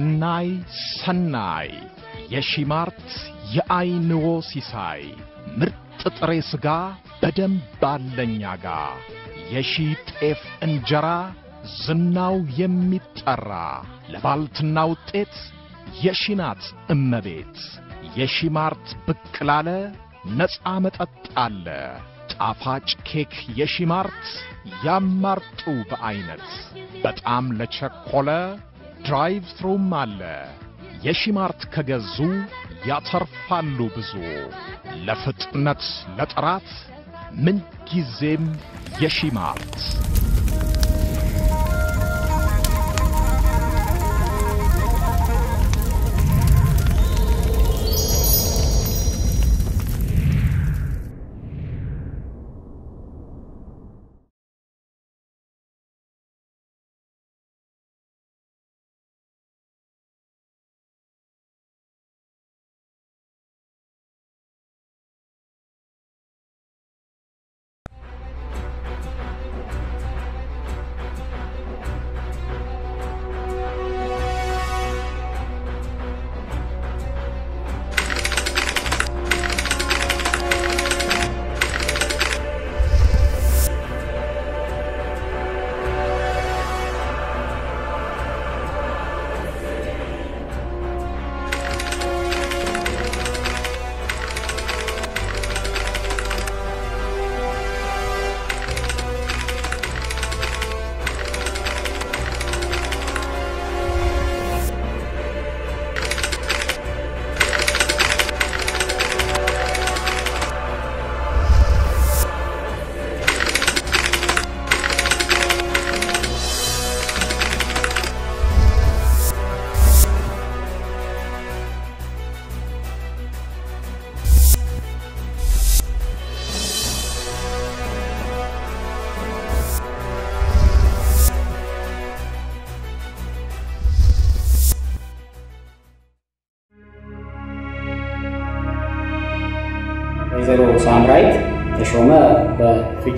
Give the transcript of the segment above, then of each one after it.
ሰናይ ሰናይ የሺማርት የአይንዎ ሲሳይ ምርጥ ጥሬ ሥጋ በደንብ አለኛ ጋ የሺ ጤፍ እንጀራ ዝናው የሚጠራ ለባልትና ውጤት የሺናት እመቤት። የሺማርት ብቅ ላለ ነፃ መጠጥ አለ። ጣፋጭ ኬክ የሺማርት ያማርጡ በዐይነት በጣም ለቸኮለ drive through ም አለ። የሺማርት ከገዙ ያተርፋሉ ብዙ። ለፍጥነት ለጥራት ምንጊዜም የሺማርት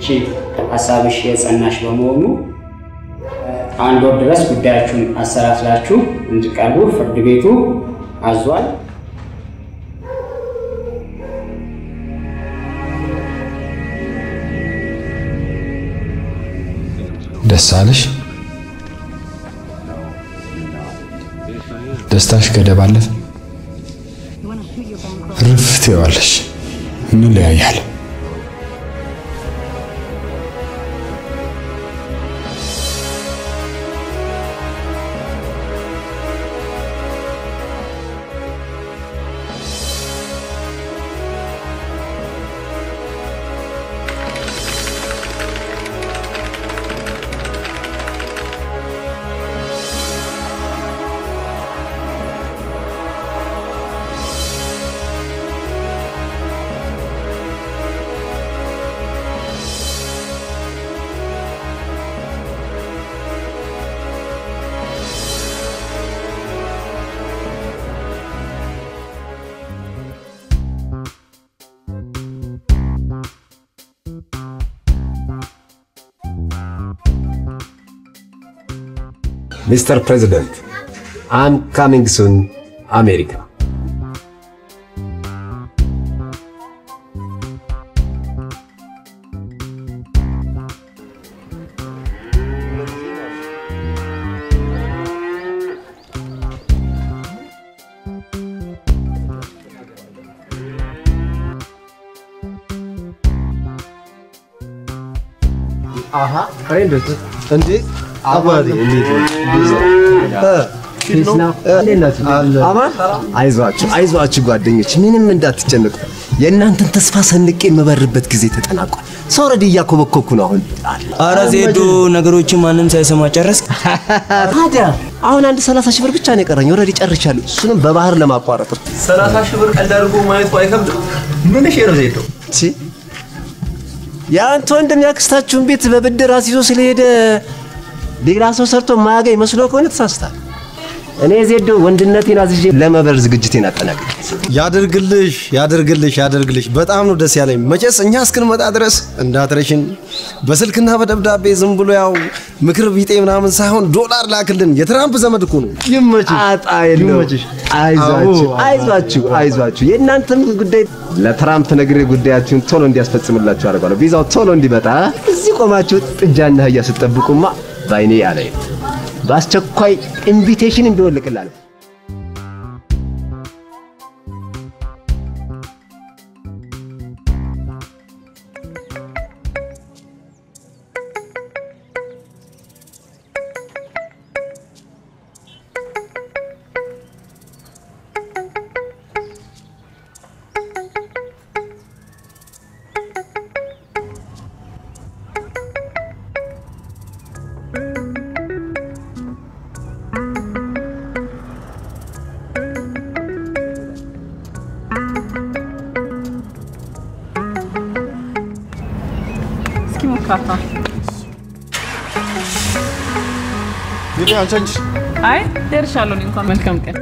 በፍቺ ሀሳብሽ የጸናሽ በመሆኑ አንድ ወር ድረስ ጉዳያችሁን አሰላስላችሁ እንዲቀርቡ ፍርድ ቤቱ አዟል። ደስ አለሽ? ደስታሽ ገደብ አለፈ? ርፍ ትይዋለሽ። እንለያያለን። Mr. President, I'm coming soon, America. Aha. And this? አባሪ እንዴት አይዟችሁ አይዟችሁ ጓደኞች ምንም እንዳትጨነቁ። የእናንተን ተስፋ ሰንቄ የምበርበት ጊዜ ተጠናቋል። ሰው ረድ እያኮበኮኩ ነው አሁን። አረ ዜዶ ነገሮችን ማንም ሳይሰማ ጨረስክ? ታዲያ አሁን አንድ ሰላሳ ሺህ ብር ብቻ ነው የቀረኝ already ጨርሻለሁ። እሱንም በባህር ለማቋረጥ ነው። ሰላሳ ሺህ ብር ቀልድ አድርጎ ማየቱ አይከብድም። ምን ነው ዜዶ ሲ የአንተ ወንድም ያክስታችሁን ቤት በብድር አስይዞ ስለሄደ ሌላ ሰው ሰርቶ ማያገኝ መስሎ ከሆነ ተሳስታል እኔ ዜዶ ወንድነቴን አዝዤ ለመበር ዝግጅቴን አጠናቅቄ ያደርግልሽ ያደርግልሽ ያደርግልሽ። በጣም ነው ደስ ያለኝ። መቼስ እኛ እስክንመጣ ድረስ እንዳትረሽን በስልክና በደብዳቤ ዝም ብሎ ያው ምክር ቢጤ ምናምን ሳይሆን ዶላር ላክልን። የትራምፕ ዘመድ እኮ ነው። ይመችሽ፣ የለውም። ይመችሽ። አይዟችሁ አይዟችሁ አይዟችሁ። የእናንተም ጉዳይ ለትራምፕ ነግሬ ጉዳያችሁን ቶሎ እንዲያስፈጽምላችሁ አደርጋለሁ። ቪዛው ቶሎ እንዲመጣ እዚህ ቆማችሁ ጥጃና አህያ ስትጠብቁማ ባይኔ አላይ በአስቸኳይ invitation እንዲሆን ሞክራታ። እንግዲህ አንቺ አንቺ አይ ደርሻለሁ። እኔ እንኳን መልካም ቀን።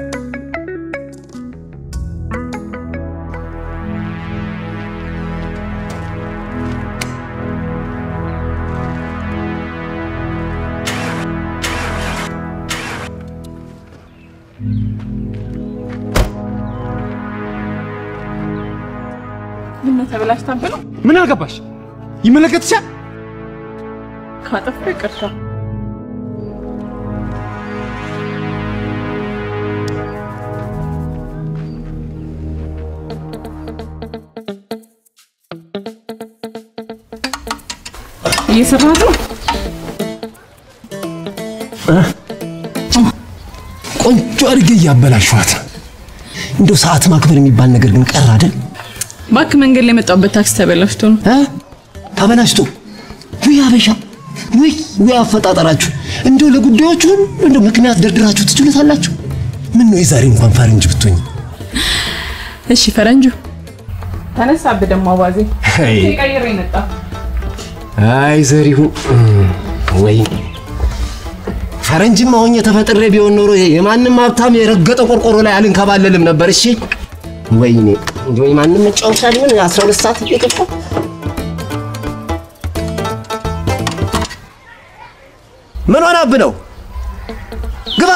ምነው ተበላሽታብህ ነው? ምን አገባሽ? ይመለከትሻል። ካጠፋሁ ይቅርታ። እየሰራህ ነው? ቆንጆ አድርጌ እያበላሸኋት። እንደው ሰዓት ማክበር የሚባል ነገር ግን ቀር አይደል? እባክህ መንገድ ላይ የመጣሁበት ታክሲ ተበላሽቶ ነው።? ተበላሽቶ ውይ አበሻ ውይ አፈጣጠራችሁ እንደው ለጉዳዮቹ ሁሉ እንደው ምክንያት ደርድራችሁ ትችሉታላችሁ። ምን ነው የዛሬ እንኳን ፈረንጅ ብትሆኝ እሺ ፈረንጁ ተነሳብህ ደግሞ አባዜ አይ ቀይሬ መጣ። አይ ዘሪሁን ወይ ፈረንጅማ ሆኜ ተፈጥሬ ቢሆን ኖሮ የማንም ሀብታም የረገጠ ቆርቆሮ ላይ አልንከባለልም ነበር። እሺ ወይኔ ወይ ማንም መጫወቻ ሊሆን 12 ሰዓት እየገባ ምን ሆነብህ ነው? ግባ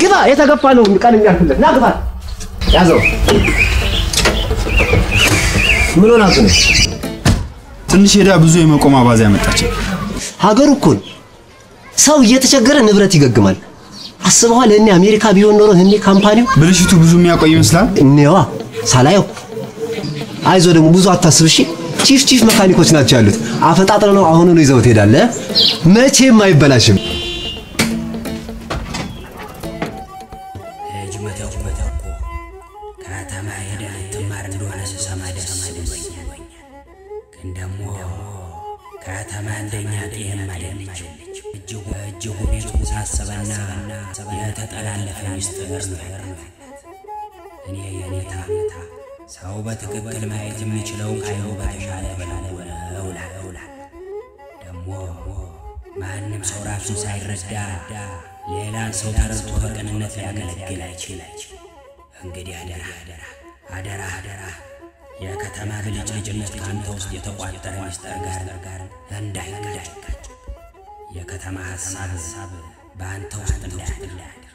ግባ፣ የተገፋ ነው ቀን የሚያልፍለት ና ግባ፣ ያዘው። ምን ሆነብህ ነው? ትንሽ ሄዳ ብዙ የመቆም አባዜ ያመጣች። ሀገሩ እኮ ነው። ሰው እየተቸገረ ንብረት ይገግማል። አስበዋል። እኔ አሜሪካ ቢሆን ኖሮ እኔ company ው ብልሽቱ ብዙ የሚያቆይ ይመስላል። እኔዋ ሳላየው አይዞ ደግሞ ብዙ አታስብ እሺ። chief chief መካኒኮች ናቸው ያሉት። አፈጣጥረ ነው አሁኑኑ ይዘው ትሄዳለህ። መቼም አይበላሽም። ተረድቶ በቅንነት ሊያገለግል አይችል። እንግዲህ አደራ አደራ አደራ አደራ የከተማ ብልጭልጭነት ከአንተ ውስጥ የተቋጠረ ሚስጥር ጋር እንዳይጋጭ የከተማ ሀሳብ በአንተ ውስጥ እንዳያድር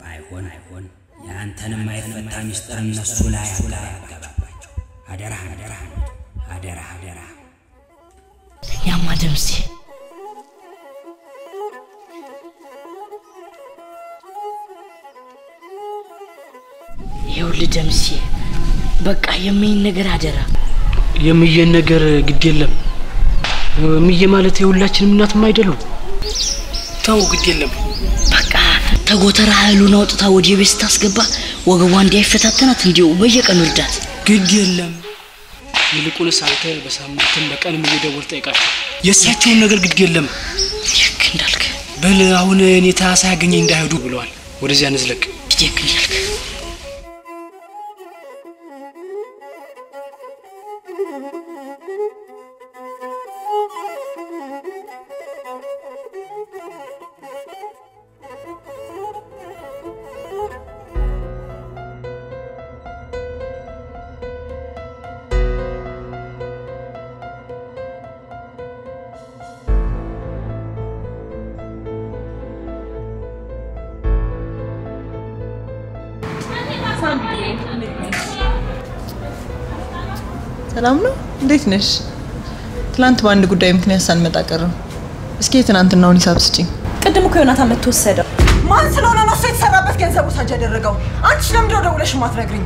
ባይሆን አይሆን የአንተንም አይፈታ ሚስጥር እነሱ ላይ አገባባቸው። አደራ አደራ አደራ አደራ ያማ ይኸውልህ ደምሴ በቃ የምይን ነገር አደራ የምየን ነገር ግድ የለም። ምየ ማለት የሁላችንም እናትም አይደሉም። ተው ግድ የለም። በቃ ተጎተራ ኃይሉን አውጥታ ወደ ቤት ስታስገባ ወገቧ እንዲያይፈታተናት እንዲሁ በየቀኑ እርዳት። ግድ የለም። ይልቁንስ አንተ በሳምንትም በቀንም እየደወል ጠይቃቸው። የእሳቸውን ነገር ግድ የለም። ልክ እንዳልክ በል አሁን እኔታ ሳያገኘኝ እንዳይሄዱ ብለዋል። ወደዚያ እንዝለቅ። ልክ እንዳልክ ነሽ? ትላንት በአንድ ጉዳይ ምክንያት ሳንመጣ ቀረም። እስኪ የትናንትናውን ሂሳብ ስጪኝ። ቅድም እኮ ዮናታን መጥቶ ወሰደው። ማን ስለሆነ ነው እሱ የተሰራበት ገንዘብ ወሳጅ ያደረገው? አንቺ ለምንድን ነው ደውለሽ የማትነግሪኝ?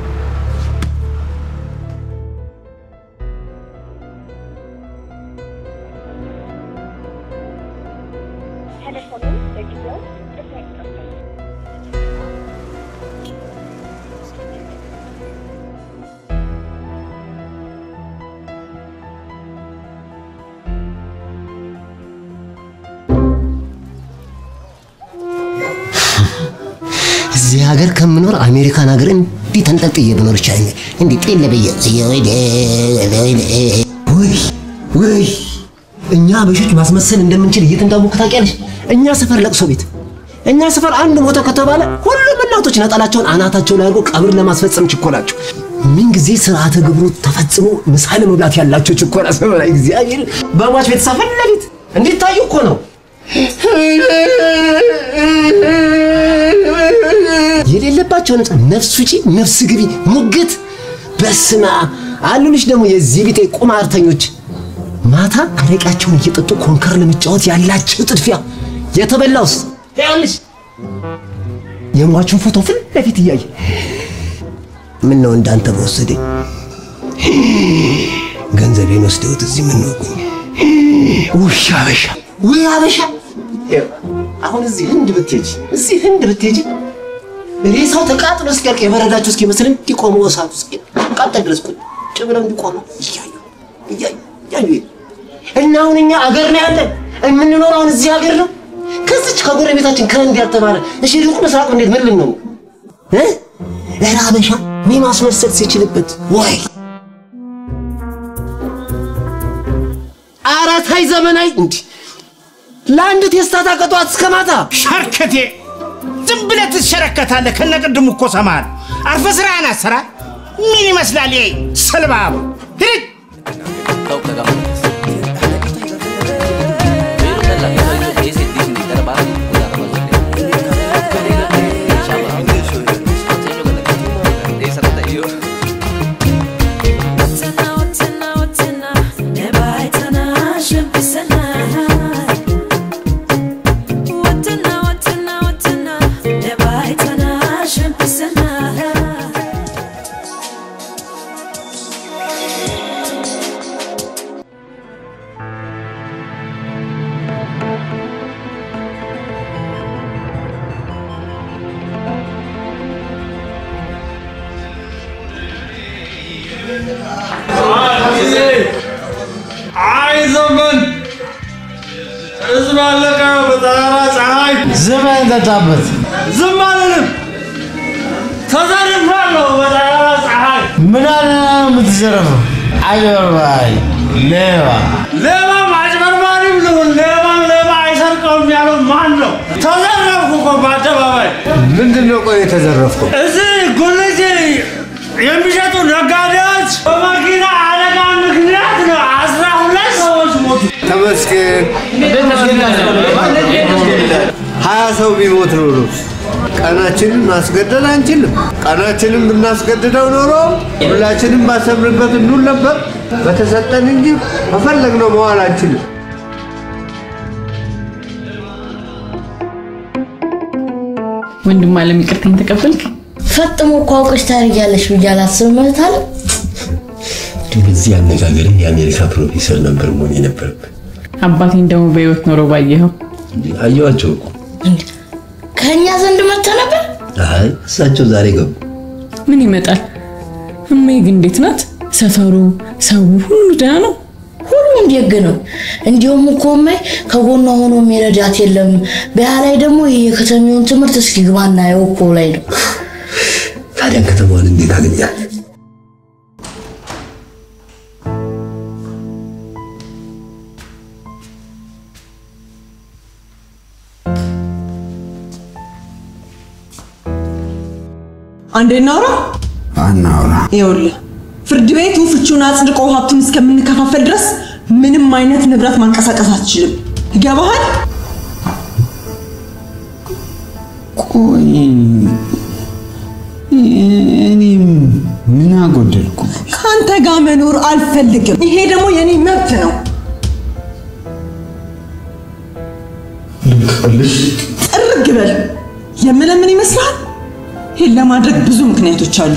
አሜሪካን ሀገር እንዲህ ተንጠልጥዬ ብኖር ይቻለኛል። እንዲህ ጤለ ብዬ ወይ ወይ እኛ አበሾች ማስመሰል እንደምንችል እየተንዳወቅ ታውቂያለሽ። እኛ ሰፈር ለቅሶ ቤት እኛ ሰፈር አንድ ሞተ ከተባለ ሁሉም እናቶች ነጠላቸውን አናታቸው ላይ አድርገው ቀብር ለማስፈጸም ችኮላቸው ምን ጊዜ ስርዓተ ግብሩ ተፈጽሞ ምሳ ለመብላት ያላቸው ችኮላ ሰበላ እግዚአብሔር በሟች ቤተሰብ ፊት ለፊት እንዲታዩ እኮ ነው። የሌለባቸው ነጥብ ነፍስ ውጪ ነፍስ ግቢ ሙግት። በስማ አሉልሽ ደግሞ የዚህ ቢጤ ቁማርተኞች ማታ አረቃቸውን እየጠጡ conquer ለመጫወት ያላቸው ጥድፊያ የተበላውስ? ያልሽ የሟቹን ፎቶ ፊት ለፊት እያየ ምን ነው እንዳንተ በወሰደኝ ገንዘቤን ወስደውት እዚህ ምን ነው ውሻ አበሻ! ውይ አበሻ! አሁን እዚህ ህንድ ብትሄጂ እዚህ ህንድ ብትሄጂ ሬሳው ተቃጥሎ እስኪያልቅ የበረዳቸው እስኪመስል እንዲቆሙ እሳቱ እስኪቃጠል ድረስ ቁጭ ብለው እንዲቆሙ እያዩ እያዩ እና አሁን እኛ አገር ነው ያለን። የምንኖረው አሁን እዚህ ሀገር ነው። ከዚች ከጎረቤታችን ከህንድ ያልተባለ እሺ ሩቅ ምስራቅ እንዴት? ምን ልንሆን? እ? ኧረ ወይ ማስመሰል ሲችልበት? ወይ ተይ ዘመናዊ እንዲህ ለአንድ ቴስታታ ከጠዋት እስከ ማታ? ሸርከቴ ዝም ብለህ ትሸረከታለህ። ከነቅድሙ እኮ ሰማል አርፈ ስራህን አሰራ። ምን ይመስላል ይሄ ሰልባብ ሂድ ዝም ጠጣበት። ዝም አልልም። ተዘርፌያለሁ በጠራራ ፀሐይ። ምን አለ የምትዘረፈው? አጭበርባሪ፣ ሌባ። ሌባም አጭበርባሪም ልሁን ሌባም ሌባ አይሰርቀውም ያለው ማን ነው? ተዘረፍኩ እኮ በአደባባይ። ምንድን ነው ቆይ የተዘረፍከው? እዚህ ጉልት የሚሸጡ ነጋዴዎች በመኪና አደጋ ምክንያት ነው አስራ ሁለት ሰዎች ሞቱ። ተመስገን። ሀያ ሰው ቢሞት ኖሮ ቀናችንን ማስገደድ አንችልም። ቀናችንን ብናስገድደው ኖሮ ሁላችንም ባሰብንበት እንውል ነበር። በተሰጠን እንጂ በፈለግነው መዋል አንችልም። ወንድም አለም ይቅርታኝ ተቀበልክ? ፈጥሞ እኮ አውቀሽ ታደርጊያለሽ ብዬ አላስብም እህት አለ። በዚህ አነጋገር የአሜሪካ ፕሮፌሰር ነበር መሆን የነበረብህ። አባቴን ደግሞ በህይወት ኖሮ ባየኸው አየኋቸው እኮ። ከእኛ ዘንድ መጥተ ነበር። አይ እሳቸው ዛሬ ገቡ። ምን ይመጣል? እማዬ ግን እንዴት ናት? ሰፈሩ፣ ሰው ሁሉ ደህና ነው? ሁሉም ደግ ነው። እንዲሁም እኮ እማዬ ከጎኗ ሆኖ የሚረዳት የለም። በያ ላይ ደግሞ ይህ የከተሜውን ትምህርት እስኪ ግባ እናየው እኮ ላይ ነው። ታዲያ ከተማዋን እንዴት አገኛት? አንዴ እናውራ። አናውራ። ይኸውልህ ፍርድ ቤቱ ፍቹን አጽድቆ ሀብቱን እስከምንከፋፈል ድረስ ምንም አይነት ንብረት ማንቀሳቀስ አትችልም። ይገባሃል? ቆይ እኔም ምን አጎደልኩ? ከአንተ ጋር መኖር አልፈልግም። ይሄ ደግሞ የኔ መብት ነው። ጥርግ በል። የምልህ ምን ይመስላል? ይህን ለማድረግ ብዙ ምክንያቶች አሉ።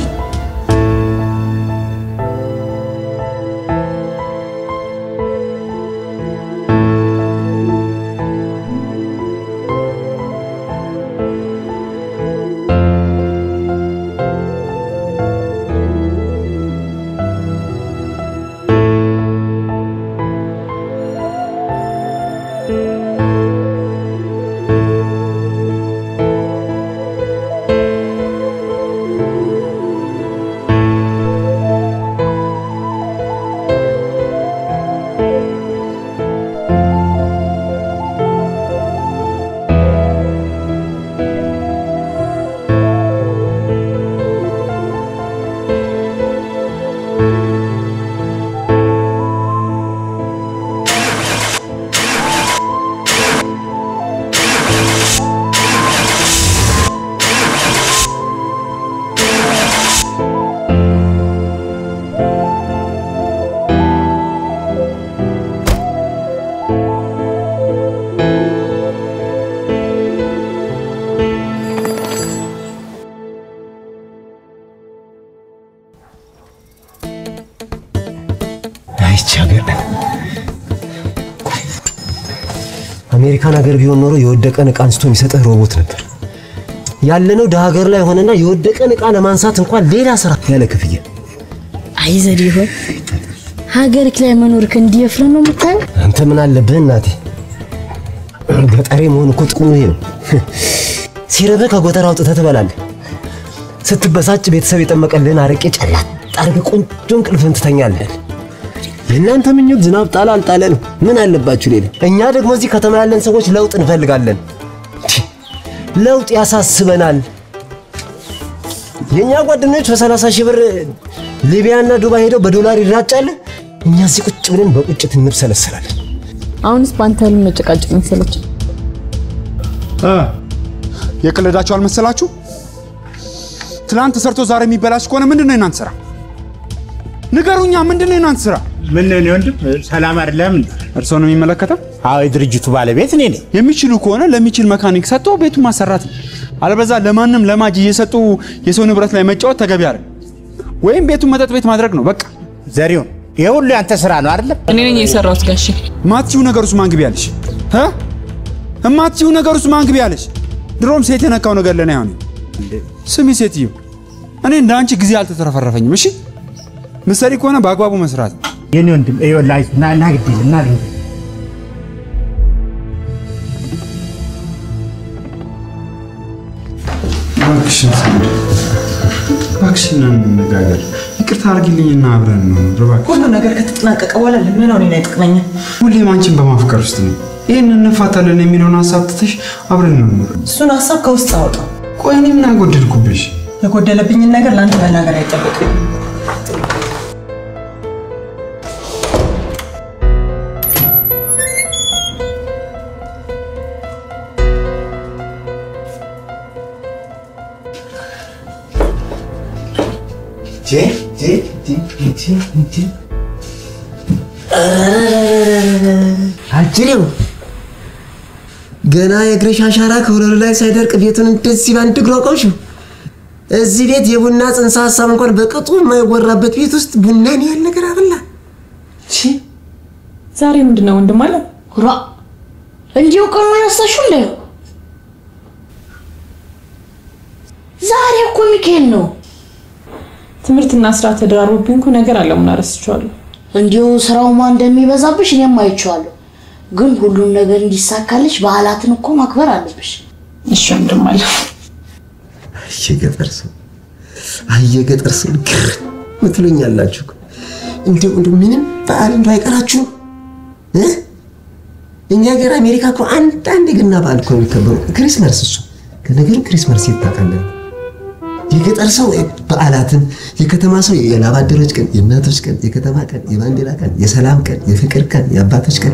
የወደቀን እቃ አንስቶ የሚሰጥህ ሮቦት ነበር። ያለነው ደሀ ሀገር ላይ ሆነና የወደቀን እቃ ለማንሳት እንኳን ሌላ ስራ ያለ ክፍያ። አይ ዘዴ ሆይ ሀገርክ ላይ መኖርክ እንዲየፍር ነው የምታየው? አንተ ምን አለብህ እናቴ፣ ገጠሬ መሆን እኮ ጥቅሙ ይሄ ነው። ሲረብህ ከጎተራ አውጥተህ ትበላለህ። ስትበሳጭ ቤተሰብ የጠመቀልህን አረቄ ጨላት አድርገህ ቆንጆ እንቅልፍህን ትተኛለህ። የእናንተ ምኞት ዝናብ ጣለ አልጣለ ነው። ምን አለባችሁ ሌላ? እኛ ደግሞ እዚህ ከተማ ያለን ሰዎች ለውጥ እንፈልጋለን። ለውጥ ያሳስበናል። የእኛ ጓደኞች በሰላሳ ሺህ ብር ሊቢያና ዱባይ ሄደው በዶላር ይራጫል። እኛ እዚህ ቁጭ ብለን በቁጭት እንብሰለሰላለን። አሁንስ በአንተ ህልም መጨቃጨቅ መሰለች። የቀለዳችሁ አልመሰላችሁ? ትናንት ተሰርቶ ዛሬ የሚበላሽ ከሆነ ምንድን ነው የናንተ ስራ? ንገሩኛ፣ ምንድን ነው የናንተ ስራ? ምን ነው ወንድም፣ ሰላም አይደለም? እርስዎ ነው የሚመለከተው? አዎ፣ የድርጅቱ ባለቤት እኔ ነኝ። የሚችሉ ከሆነ ለሚችል መካኒክ ሰጥቶ ቤቱን ማሰራት ነው። አለበዛ ለማንም ለማጅ እየሰጡ የሰው ንብረት ላይ መጫወት ተገቢ አይደል። ወይም ቤቱን መጠጥ ቤት ማድረግ ነው በቃ። ዘሪሁን፣ ይሄ ሁሉ ያንተ ስራ ነው አይደለም? እኔ ነኝ የሰራሁት ጋሼ። ማትችው ነገር ውስጥ ማን ግቢ ያለሽ? እ እማትችው ነገር ውስጥ ማን ግቢ ያለሽ? ድሮም ሴት የነካው ነገር ለኔ አይሆን። ስሚ ሴትዮ፣ እኔ እንደ አንቺ ጊዜ አልተተረፈረፈኝም። እሺ ምሰሪ ከሆነ በአግባቡ መስራት የኔ ወንድም ይኸውልህ፣ ና ና ግድ የለም ና ልሂድ። እባክሽን እንነጋገር። ይቅርታ አድርጊልኝና አብረን ነው እባክሽ። ሁሉ ነገር ከተጠናቀቀ በኋላ ልመናው እኔን አይጠቅመኝም። ሁሌም አንቺን በማፍቀር ውስጥ ነው። ይህን እንፋታለን የሚለውን ሀሳብ ትተሽ አብረን ነው ኑር። እሱን ሀሳብ ከውስጥ አውጣው። ቆይ እኔ ምን አጎደልኩብሽ? የጎደለብኝን ነገር ለአንተ መናገር አይጠበቅም። አጅሬው ገና የእግርሽ አሻራ ከወለሉ ላይ ሳይደርቅ ቤቱን እንደዚህ በአንድ እግሩ አቆምሽው። እዚህ ቤት የቡና ጽንሰ ሀሳብ እንኳን በቅጡ የማይወራበት ቤት ውስጥ ቡናን ያህል ነገር አበላ። ዛሬ ምንድን ነው ወንድም አለ? ራ እንዲሁ ቀኑ ረሳሽው እንደ ዛሬ እኮ ሚካኤል ነው። ትምህርትና ስራ ተደራርቦብኝ እኮ ነገር አለሙን አረስቼዋለሁ። እንዲሁ ስራውማ እንደሚበዛብሽ እኔም አይቼዋለሁ። ግን ሁሉም ነገር እንዲሳካልሽ በዓላትን እኮ ማክበር አለብሽ። እሺ ወንድም አለ። የገጠር ሰው አይ የገጠር ሰው ግር ምትሉኛላችሁ እንዲሁ እንዲሁ ምንም በዓል እንደው አይቀራችሁም እ እኛ ሀገር አሜሪካ እኮ አንዳንድ የገና በዓል እኮ የሚከበሩ ክሪስመስ፣ እሱ ከነገሩ ክሪስመስ የት ታውቃለህ? የገጠር ሰው በዓላትን፣ የከተማ ሰው የላብ አደሮች ቀን፣ የእናቶች ቀን፣ የከተማ ቀን፣ የባንዲራ ቀን፣ የሰላም ቀን፣ የፍቅር ቀን፣ የአባቶች ቀን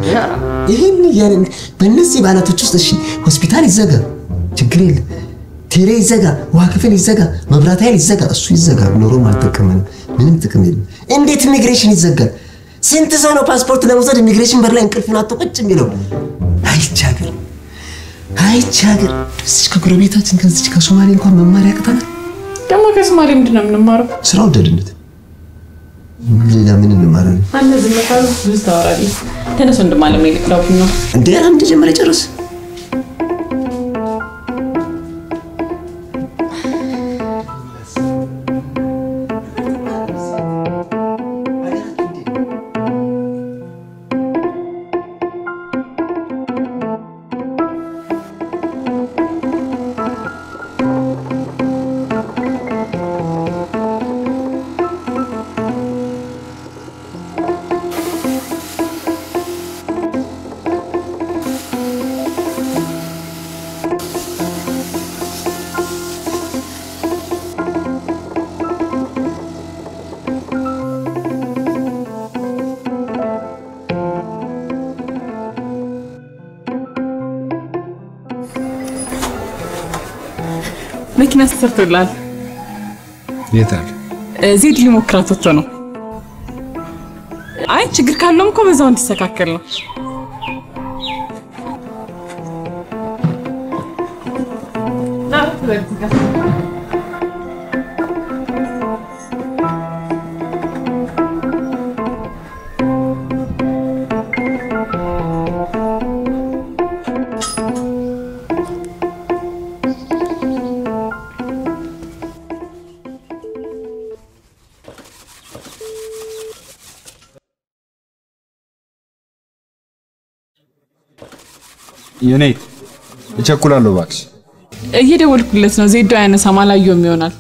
ይህን እያልን በእነዚህ በዓላቶች ውስጥ እሺ ሆስፒታል ይዘጋ ችግር የለም ቴሌ ይዘጋ፣ ውሃ ክፍል ይዘጋ፣ መብራት ኃይል ይዘጋ፣ እሱ ይዘጋ፣ ኖሮም አልጠቀመንም። ምንም ጥቅም የለም። እንዴት ኢሚግሬሽን ይዘጋል? ስንት ሰው ነው ፓስፖርት ለመውሰድ ኢሚግሬሽን በር ላይ እንቅልፉን አጥቶ ቁጭ የሚለው? አይቼ ሀገር ከጎረቤታችን ከዚች ከሶማሌ እንኳን መማር ያቅተናል። ደግሞ ከሶማሌ ምንድን ነው የምንማረው? ስራ ወዳድነት። ሌላ ምን እንማራለን አንተ ዝም ካሉ ብዙ ታወራለህ። ተነስ ወንድም አለም ነው እንዴ? አንድ ጀመረ ጨርስ። መኪና ተሰርቶላል። የት አለ? ዜድ ሊሞክራት ወጥቶ ነው። አይ ችግር ካለውም እኮ በዛው እንዲስተካከል ነው። የኔት እቸኩላለሁ እባክሽ። እየደወልኩለት ነው። ዜዶ አያነሳም፣ አላየውም ይሆናል።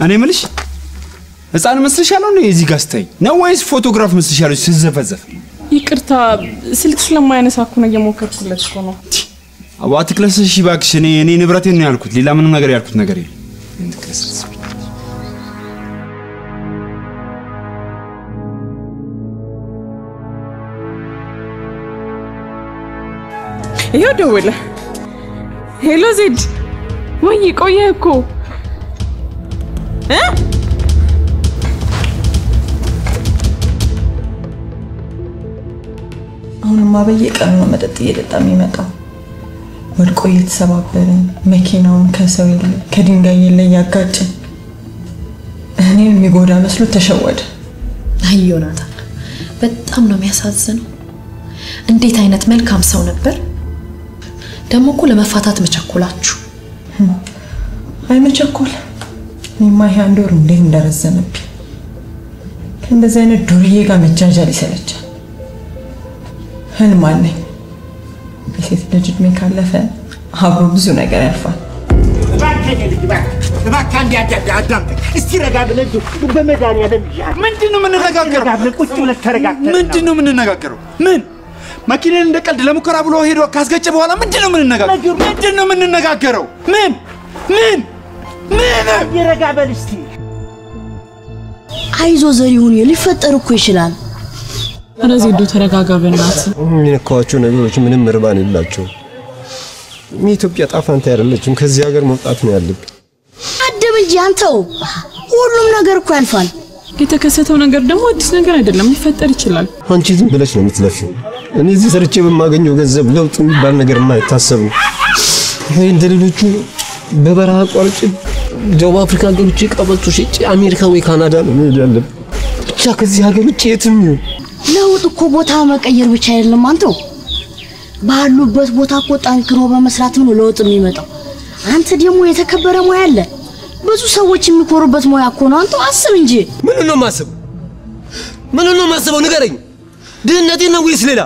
እኔ የምልሽ ህፃን መስልሻለሁ ነው የዚህ ጋር ስታይ ነው ወይስ ፎቶግራፍ መስልሻለሁ ስዘፈዘፍ? ይቅርታ ስልክ ስለማያነሳ እኮ ነው እየሞከርኩለት እኮ ነው። አባ አትክለስሽ እባክሽ። እኔ እኔ ንብረቴን ነው ያልኩት፣ ሌላ ምንም ነገር ያልኩት ነገር የለም። ይኸው ደወለ። Hello ዜድ፣ ወይ ቆየ እኮ እ አሁንማ በየቀኑ ነው መጠጥ እየጠጣ የሚመጣው። ወድቆ እየተሰባበረ መኪናውን ከሰው የለ ከድንጋይ የለ እያጋጨ እኔን የሚጎዳ መስሎ ተሸወደ። አይ ዮናታን፣ በጣም ነው የሚያሳዝነው። እንዴት አይነት መልካም ሰው ነበር። ደግሞ እኮ ለመፋታት መቸኮላችሁ። አይመቸኮል እኔማ ይሄ አንድ ወር እንዴት እንደረዘመብኝ። ከእንደዚህ አይነት ዱርዬ ጋር መጃጃል ይሰለቻል። ህልም አለኝ። የሴት ልጅ እድሜ ካለፈ አብሮ ብዙ ነገር ያልፋል። እባክህ አንዴ አዳ- አዳምጠኝ እስቲ ረጋ ብለህ እንደው በመድኃኒዓለም ይዤሃለሁ። ምንድን ነው የምንነጋገረው? ረጋ ብለህ ቁጭ ብለህ ተረጋግተህ ምንድን ነው የምንነጋገረው? ምን መኪናን እንደ ቀልድ ለሙከራ ብሎ ሄዶ ካስገጨ በኋላ ምንድን ነው የምንነጋገረው? ምንድን ነው የምንነጋገረው? ምን ምን ምን? ረጋ በል እስቲ። አይዞ ዘሪሁን፣ ሊፈጠር እኮ ይችላል። ኧረ ዜዶ ተረጋጋ በእናትህ። የሚነካዋቸው ነገሮች ምንም እርባን የላቸው። የኢትዮጵያ ጣፋንታ አይደለችም። ከዚህ ሀገር መውጣት ነው ያለብን። አደብ እንጂ አንተው፣ ሁሉም ነገር እኮ ያልፋል። የተከሰተው ነገር ደግሞ አዲስ ነገር አይደለም፣ ሊፈጠር ይችላል። አንቺ ዝም ብለሽ ነው የምትለፊው። እኔ እዚህ ሰርቼ በማገኘው ገንዘብ ለውጥ የሚባል ነገር የማይታሰብ ነው። ወይ እንደ ሌሎቹ በበረሃ ቆርጬ ደቡብ አፍሪካ ገብቼ ቀበቶ ሽጬ አሜሪካ ወይ ካናዳ ነው መሄድ ብቻ ከዚህ ሀገር ውጭ የትም ይሁን ለውጥ እኮ ቦታ መቀየር ብቻ አይደለም አንተው፣ ባሉበት ቦታ እኮ ጠንክሮ በመስራትም ነው ለውጥ የሚመጣው። አንተ ደግሞ የተከበረ ሙያ አለ፣ ብዙ ሰዎች የሚኮሩበት ሙያ እኮ ነው። አንተው አስብ እንጂ። ምን ነው ማስብ? ምን ነው ማስበው? ንገረኝ። ድህነቴን ነው ወይስ ሌላ?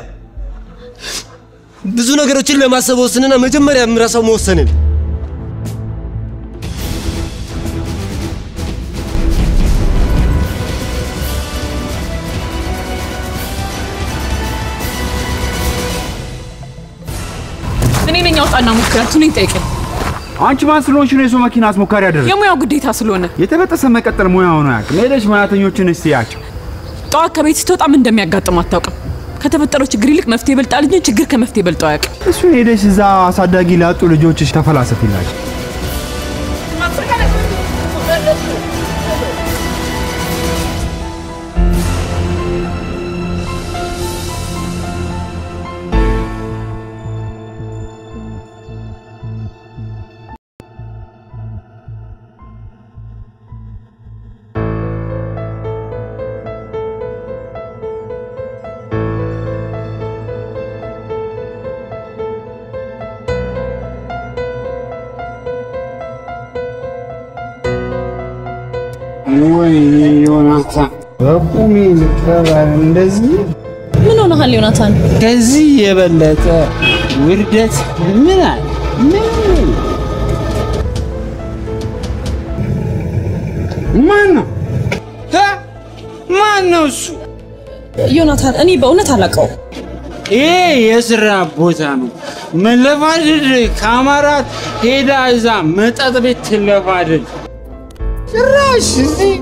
ብዙ ነገሮችን ለማሰብ ወስንና መጀመሪያ የምረሳው መወሰንን። አውጣና ሞክራት። እኔን ጠይቀኝ። አንቺ ማን ስለሆንሽ ነው የሰው መኪና አስሞካሪ ያደረግሽ? የሙያው ግዴታ ስለሆነ የተበጠሰ መቀጠል ሙያ ሆኖ ያውቅም። ሄደሽ ሙያተኞችን እስቲ ያቸው። ጠዋት ከቤት ስትወጣ ምን እንደሚያጋጥም አታውቅም። ከተፈጠረው ችግር ይልቅ መፍትሄ ይበልጣል እንጂ ችግር ከመፍትሄ በልጦ አያውቅም። እሱን ሄደሽ እዛ አሳዳጊ ላጡ ልጆችሽ ተፈላሰፊላቸው። በቁሜ ልትበላል እንደዚህ ምን ሆነሃል ዮናታን? ከዚህ የበለጠ ውርደት ምን አለ? ምን ማን ነው? ማን ነው እሱ? ዮናታን፣ እኔ በእውነት አላውቀውም። ይሄ የስራ ቦታ ነው። መለፋደድ ከአማራት ሄዳ እዛ መጠጥ ቤት ትለፋደድ። ጭራሽ እዚህ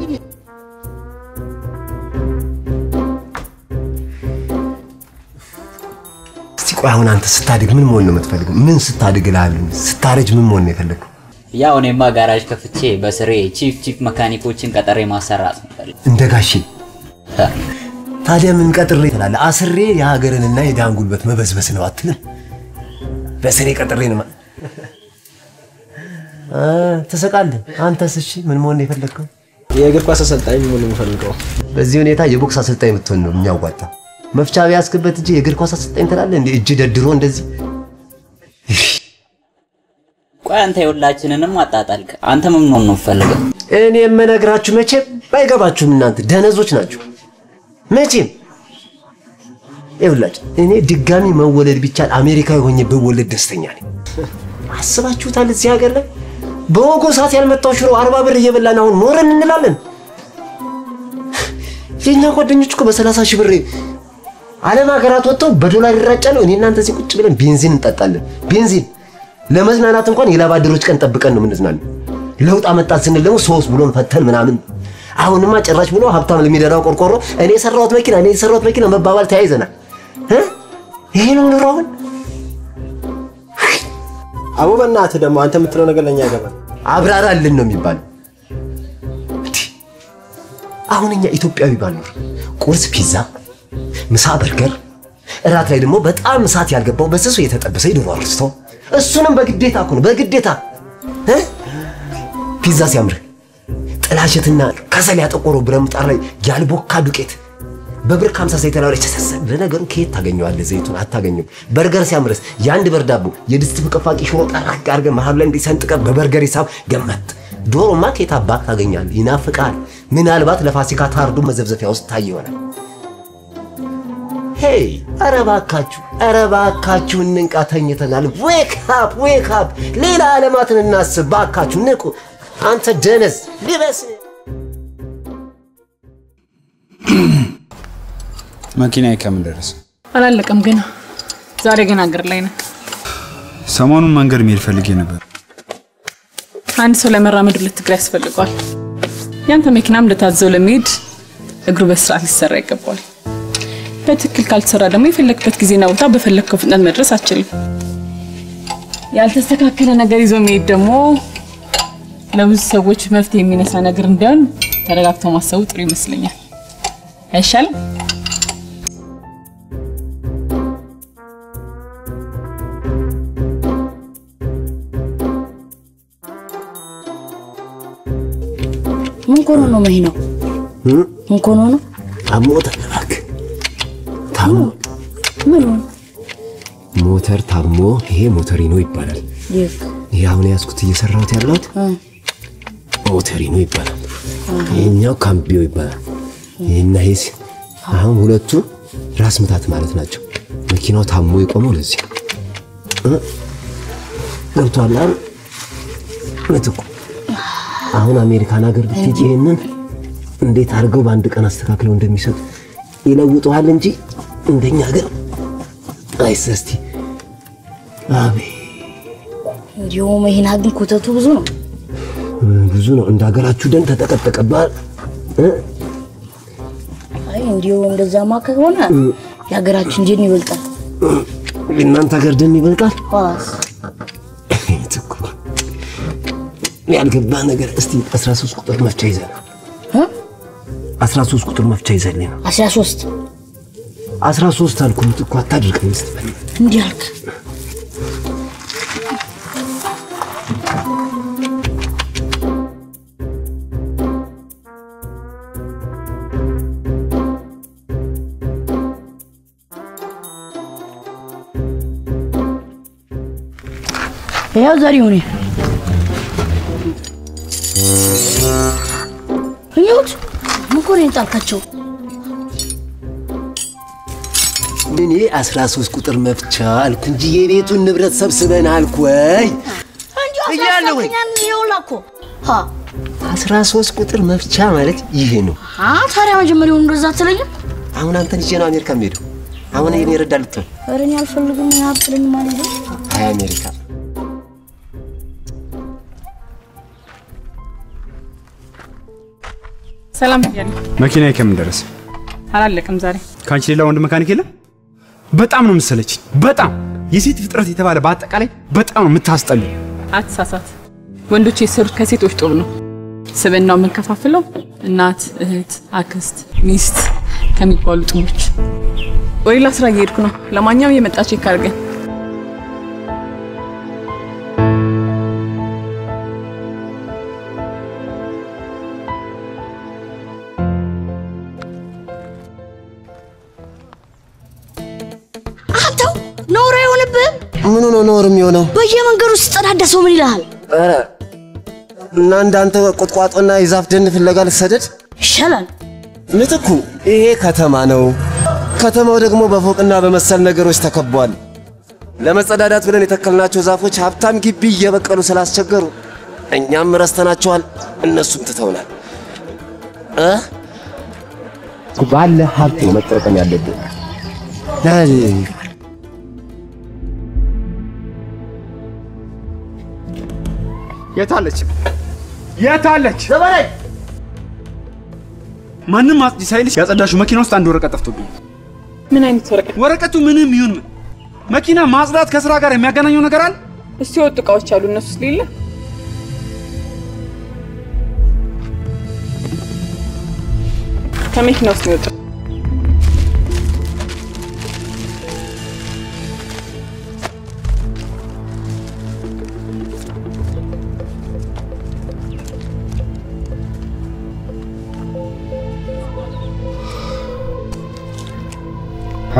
ቆይ አሁን አንተ ስታድግ ምን መሆን ነው የምትፈልገው? ምን ስታድግ እልሃለሁ። ስታረጅ ምን መሆን ነው የፈለግከው? ያው እኔማ ጋራጅ ከፍቼ በስሬ chief chief መካኒኮችን ቀጠሬ ማሰራት ነው የምፈልገው። እንደ ጋሼ ታዲያ ምን ቀጥሬ ትላለህ? አስሬ የሀገርንና የዳን ጉልበት መበዝበዝ ነው አትልም? በስሬ ቀጥሬ ነው ትስቃለህ። አንተስ እሺ ምን መሆን ነው የፈለግከው? የእግር ኳስ አሰልጣኝ መሆን ነው የምፈልገው። በዚህ ሁኔታ የቦክስ አሰልጣኝ የምትሆን ነው የሚያዋጣ። መፍቻ ቢያስክበት እጅ የእግር ኳስ አሰልጣኝ ትላለህ እንዴ? እጅ ደድሮ እንደዚህ ቆይ አንተ የሁላችንንም አጣጣልክ። አንተ ምን ነው የምፈልገው? እኔ የምነግራችሁ መቼም ባይገባችሁም እናንተ ደነዞች ናችሁ። መቼም ይኸውላችሁ እኔ ድጋሚ መወለድ ቢቻል አሜሪካዊ ሆኜ ብወለድ ደስተኛ ነኝ። አስባችሁታል? እዚህ ሀገር ላይ በወጎ ሰዓት ያልመጣው ሽሮ አርባ ብር እየበላን አሁን ኖረን እንላለን። የእኛ ጓደኞች እኮ በሰላሳ ሺህ ብር ዓለም ሀገራት ወጥተው በዶላር ይራጫሉ። እኔ እናንተ እዚህ ቁጭ ብለን ቤንዚን እንጠጣለን። ቤንዚን ለመዝናናት እንኳን የላባደሮች ቀን ጠብቀን ነው የምንዝናነው። ለውጥ አመጣት ስንል ደግሞ ሶስት ብሎን ፈተን ምናምን። አሁንማ ጭራሽ ብሎ ሀብታም ለሚደራው ቆርቆሮ እኔ የሰራሁት መኪና እኔ የሰራሁት መኪና መባባል ተያይዘናል።? ይሄ ነው ኑሮ አሁን። አቡ በእናትህ ደግሞ አንተ የምትለው ነገር ለእኛ ያገባል። አብራራልን ነው እንዲህ አሁን እኛ ኢትዮጵያዊ ባልኖር ቁርስ ፒዛ፣ ምሳ በርገር፣ እራት ላይ ደግሞ በጣም እሳት ያልገባው በስሱ የተጠበሰ የዶሮ አርስቶ፣ እሱንም በግዴታ እኮ ነው በግዴታ? ፒዛ ሲያምርህ ጥላሸትና ከሰል ያጠቆረው ብረት ምጣድ ላይ ያልቦካ ዱቄት በብር ከሀምሳ ዘይት ላይ ተሰሰ ለነገሩ ከየት ታገኘዋለህ? ዘይቱን አታገኘው። በርገር ሲያምርስ የአንድ በር ዳቦ የድስት ፍቅፋቂ ሽሮ ጠራቅ አድርገህ መሀሉ ላይ እንዲህ ሰንጥቀህ በበርገር ሂሳብ ገመጥ። ዶሮማ ከየት አባክ ታገኛለህ? ይናፍቃል። ምናልባት ለፋሲካ ታርዶ መዘብዘፊያ ውስጥ ታይ ይሆናል። hey ኧረ እባካችሁ ኧረ እባካችሁ እንንቃ፣ ተኝተናል። wake up wake up፣ ሌላ ዓለማትን እናስብ። እባካችሁ ንቁ። አንተ ደነዝ ልበስ መኪና ከምን ደረሰ? አላለቀም ገና። ዛሬ ገና አገር ላይ ነው። ሰሞኑን መንገድ መሄድ ፈልጌ ነበር። አንድ ሰው ለመራመድ ሁለት እግር ያስፈልገዋል። ያንተ መኪናም እንደታዘው ለመሄድ እግሩ በስርዓት ሊሰራ ይገባዋል። በትክክል ካልተሰራ ደግሞ የፈለግበት ጊዜና ቦታ በፈለግከው ፍጥነት መድረስ አችልም። ያልተስተካከለ ነገር ይዞ መሄድ ደግሞ ለብዙ ሰዎች መፍትሄ የሚነሳ ነገር እንዲሆን ተረጋግተው ማሰቡ ጥሩ ይመስለኛል። አይሻልም? ምን ኮኖ ነው መኪናው? ምን ኮኖ ነው? ታሞ ምን? ሞተር ታሞ ይሄ ሞተሪኖ ይባላል። ይህ ይሄ አሁን ያዝኩት እየሰራሁት ያለሁት ሞተሪኖ ይባላል። ይሄኛው ካምቢዮ ይባላል። ይሄና ይሄ ሲ- አሁን ሁለቱ ራስ ምታት ማለት ናቸው። መኪናው ታሞ የቆመው ለዚህ አይደል? ምትኩ አሁን አሜሪካን ሀገር ብትሄጂ ይሄንን እንዴት አድርገው በአንድ ቀን አስተካክለው እንደሚሰጡ ይለውጠዋል እንጂ እንደኛ ሀገር አይሰስቲ አቤ እንዲሁ መኪና ግን ኮተቱ ብዙ ነው፣ ብዙ ነው። እንደ ሀገራችሁ ደን ተጠቀጠቀባል። አይ እንዲሁ እንደዛማ ከሆነ የሀገራችን ደን ይበልጣል። የእናንተ ሀገር ደን ይበልጣል። ያልገባ ነገር እስቲ 13 ቁጥር መፍቻ ይዘን። 13 ቁጥር መፍቻ ይዘን 13 አስራ ሶስት አልኩት እኮ አታድርገኝ። እስቲ እንዲህ አልክ። ያው ዘሪሁን እዩት እኮ ነው የጻፍካቸው። እኔ 13 ቁጥር መፍቻ አልኩ እንጂ የቤቱን ንብረት ሰብስበን አልኩ ወይ እያለ ወይ ይኸውልህ እኮ ሀ 13 ቁጥር መፍቻ ማለት ይሄ ነው። አ ታዲያ መጀመሪያውን እንደዛ አትለኝም? አሁን አንተን ይዤ ነው አሜሪካ የምሄደው። አሁን የኔ ረዳ ልትሆን ኧረ እኔ አልፈልግም አትለኝ ማለት ነው። አይ አሜሪካ ሰላም ብያለሁ። መኪና ከምን ደረሰ? አላለቅም ዛሬ። ከአንቺ ሌላ ወንድ መካኒክ የለም? በጣም ነው የምትሰለችኝ። በጣም የሴት ፍጥረት የተባለ በአጠቃላይ በጣም ነው የምታስጠሉ። አትሳሳት። ወንዶች የሰሩት ከሴቶች ጡብ ነው። ስብናው የምንከፋፍለው እናት፣ እህት፣ አክስት፣ ሚስት ከሚባሉ ጡቦች። ወደ ሌላ ስራ እየሄድኩ ነው። ለማንኛውም የመጣ check አድርገን ነውር አይሆንብህም? ምኑ ነው ነውር የሚሆነው? በየመንገዱ ስትጸዳዳ ሰው ምን ይልሃል? ኧረ እና እንዳንተ ቁጥቋጦና የዛፍ ደን ፍለጋ ልሰደድ ይሻላል። ምትኩ ይሄ ከተማ ነው። ከተማው ደግሞ በፎቅና በመሰል ነገሮች ተከቧል። ለመጸዳዳት ብለን የተከልናቸው ዛፎች ሀብታም ግቢ እየበቀሉ ስላስቸገሩ እኛም ረስተናቸዋል፣ እነሱም ትተውናል። እ ባለ ሀብት ነው መጠቀም ያለብን። የታለች? የታለች? ማንም አጽጂ ሳይልሽ ያጸዳሽው መኪና ውስጥ አንድ ወረቀት ጠፍቶብኝ። ምን አይነት ወረቀት? ወረቀቱ ምንም ይሁን ምን መኪና ማጽዳት ከስራ ጋር የሚያገናኘው ነገር አለ? እስቲ የወጡ እቃዎች አሉ፣ እነሱ ሌለ ከመኪና ውስጥ ነው የወጣው።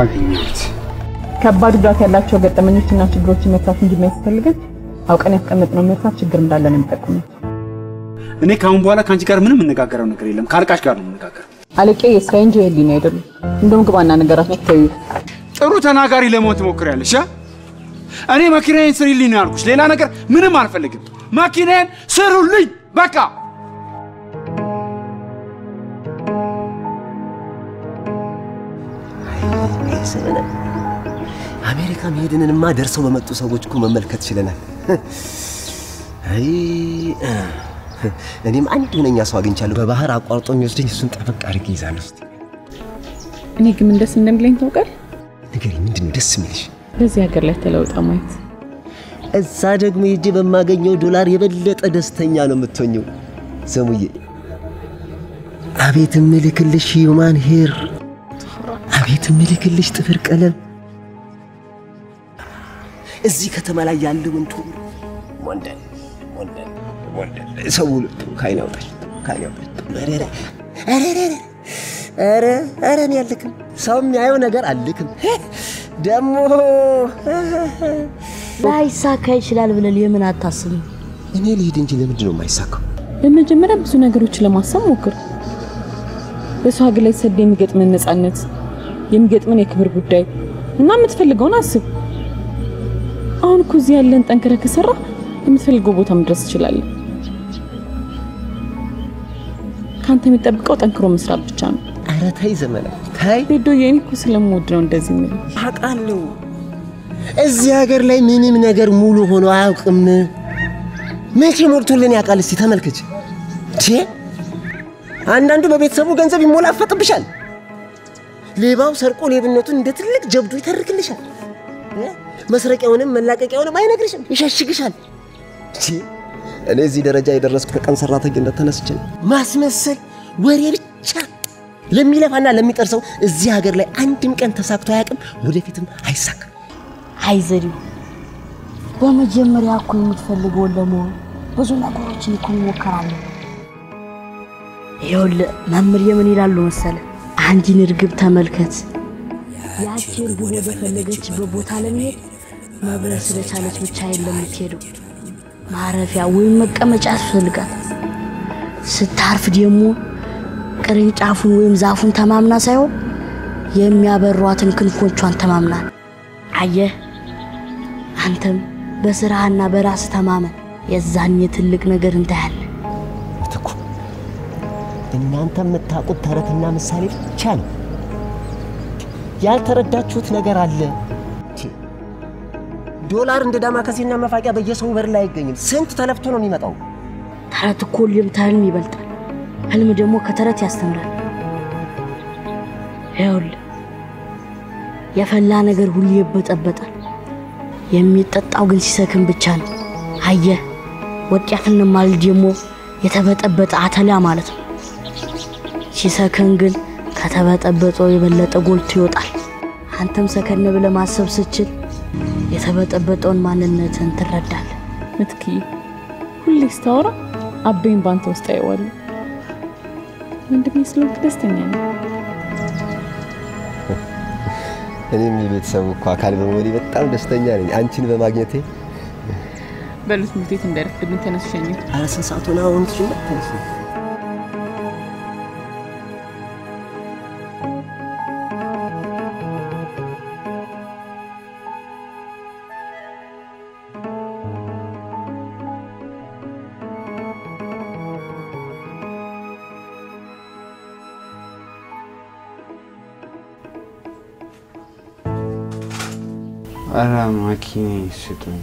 አገኘሁት። ከባድ ጉዳት ያላቸው ገጠመኞችና ችግሮችን መፍታት እንጂ የሚያስፈልገን አውቀን ያስቀመጥነው መፍታት ችግር እንዳለ ነው የሚጠቁመው። እኔ ከአሁን በኋላ ከአንቺ ጋር ምንም የምነጋገረው ነገር የለም። ከአልቃሽ ጋር ነው የምነጋገረው። አለቄ የስራ እንጂ የህሊና አይደሉም። እንደውም ግባና ነገራት መተዩ ጥሩ ተናጋሪ ለመሆን ትሞክሪያለሽ።? እኔ መኪናዬን ስሪልኝ ነው ያልኩሽ። ሌላ ነገር ምንም አልፈልግም። መኪናዬን ስሩልኝ በቃ። ዘመነ አሜሪካ መሄድንንማ ደርሰው በመጡ ሰዎች እኮ መመልከት ችለናል። አይ እኔም አንድ ሁነኛ ሰው አግኝቻለሁ። በባህር አቋርጦ የሚወስደኝ እሱን ጠበቅ አድርጌ ይዛለሁ። እስኪ እኔ ግን ምን ደስ እንደሚለኝ ታውቃል? ንገሪኝ፣ ምንድን ነው ደስ የሚልሽ? በዚህ ሀገር ላይ ተለውጣ ማየት። እዛ ደግሞ ሄጄ በማገኘው ዶላር የበለጠ ደስተኛ ነው የምትሆኘው። ሰሙዬ፣ አቤት እምልክልሽ human hair፣ አቤት እምልክልሽ ጥፍር ቀለም እዚህ ከተማ ላይ ያለውን ሁሉ ወንደል ወንደል ወንደል ሰው ሁሉ ካይን ያውጣል ካይን ያውጣል። ኧረ ኧረ ኧረ ኧረ እኔ አልክም፣ ሰው የሚያየው ነገር አልክም። ደግሞ ላይሳካ ይችላል ብለህ ለምን አታስብም? እኔ ልሂድ እንጂ ለምንድን ነው የማይሳካው? በመጀመሪያ ብዙ ነገሮችን ለማሰብ ሞክር። በሰው ሀገር ላይ ሰድ የሚገጥምን ነፃነት፣ የሚገጥምን የክብር ጉዳይ እና የምትፈልገውን አስብ። አሁን እኮ እዚህ ያለን ጠንክረህ ከሰራ የምትፈልገው ቦታ መድረስ ትችላለህ። ከአንተ የሚጠብቀው ጠንክሮ መስራት ብቻ ነው። ኧረ ተይ ዘመነ ተይ። ሬዲዮ እኔ እኮ ስለምወድ ነው እንደዚህ የምልህ። አውቃለሁ። እዚህ ሀገር ላይ ምንም ነገር ሙሉ ሆኖ አያውቅም። መቼ ሞልቶልን ያውቃል? እስቲ ተመልከች። አንዳንዱ በቤተሰቡ ገንዘብ ይሞላፈጥብሻል። ሌባው ሰርቆ ሌብነቱን እንደ ትልቅ ጀብዱ ይተርክልሻል። እ? መስረቂያውንም መላቀቂያውንም አይነግርሽም፣ ይሸሽግሻል። እኔ እዚህ ደረጃ የደረስኩት ከቀን ሰራተኝነት ተነስቼ ነው። ማስመሰል፣ ወሬ ብቻ ለሚለፋና ለሚጠር ሰው እዚህ ሀገር ላይ አንድም ቀን ተሳክቶ አያውቅም፣ ወደፊትም አይሳካም። አይዘሪው በመጀመሪያ እኮ የምትፈልገውን ለመሆን ብዙ ነገሮችን እኮ እንሞከራለን። ይኸውልህ መምህር የምን ይላሉ መሰለ፣ አንዲን እርግብ ተመልከት። ያቺ እርግብ ወደ ፈለገችበት ቦታ ለመሄድ መብረር ስለቻለች ብቻ የለም የምትሄደው፣ ማረፊያ ወይም መቀመጫ ያስፈልጋት። ስታርፍ ደግሞ ቅርንጫፉን ወይም ዛፉን ተማምና ሳይሆን የሚያበሯትን ክንፎቿን ተማምናል። አየህ፣ አንተም በስራህና በራስ ተማመን። የዛን የትልቅ ነገር እንታያለን። እናንተ የምታውቁት ተረትና ምሳሌ ብቻ ነው። ያልተረዳችሁት ነገር አለ። ዶላር እንደ ዳማከሴና መፋቂያ በየሰው በር ላይ አይገኝም። ስንት ተለፍቶ ነው የሚመጣው? ተረት እኮ ሁሌም ከህልም ይበልጣል። ህልም ደግሞ ከተረት ያስተምራል። ይኸውልህ የፈላ ነገር ሁሌ ይበጠበጣል። የሚጠጣው ግን ሲሰክን ብቻ ነው። አየህ ወጣትን ማለት ደግሞ የተበጠበጠ አተላ ማለት ነው። ሲሰክን ግን ከተበጠበጠው የበለጠ ጎልቶ ይወጣል። አንተም ሰከን ብለህ ማሰብ ስትችል የተበጠበጠውን ማንነትን ትረዳለህ። ምትክዬ ሁሌ ስታወራ አበይን ባንተ ውስጥ አየዋለሁ። ወንድሜ ስለሆንክ ደስተኛ ነኝ። እኔም የቤተሰቡ እኮ አካል በመሆኔ በጣም ደስተኛ ነኝ አንቺን በማግኘቴ። በሉ ትምህርት ቤት እንዳይረፍድብን ተነሱ ኧረ ስንት ሰዓት ሆነ አሁን? ትችላ ኧረ ማኪኔ ስጡኝ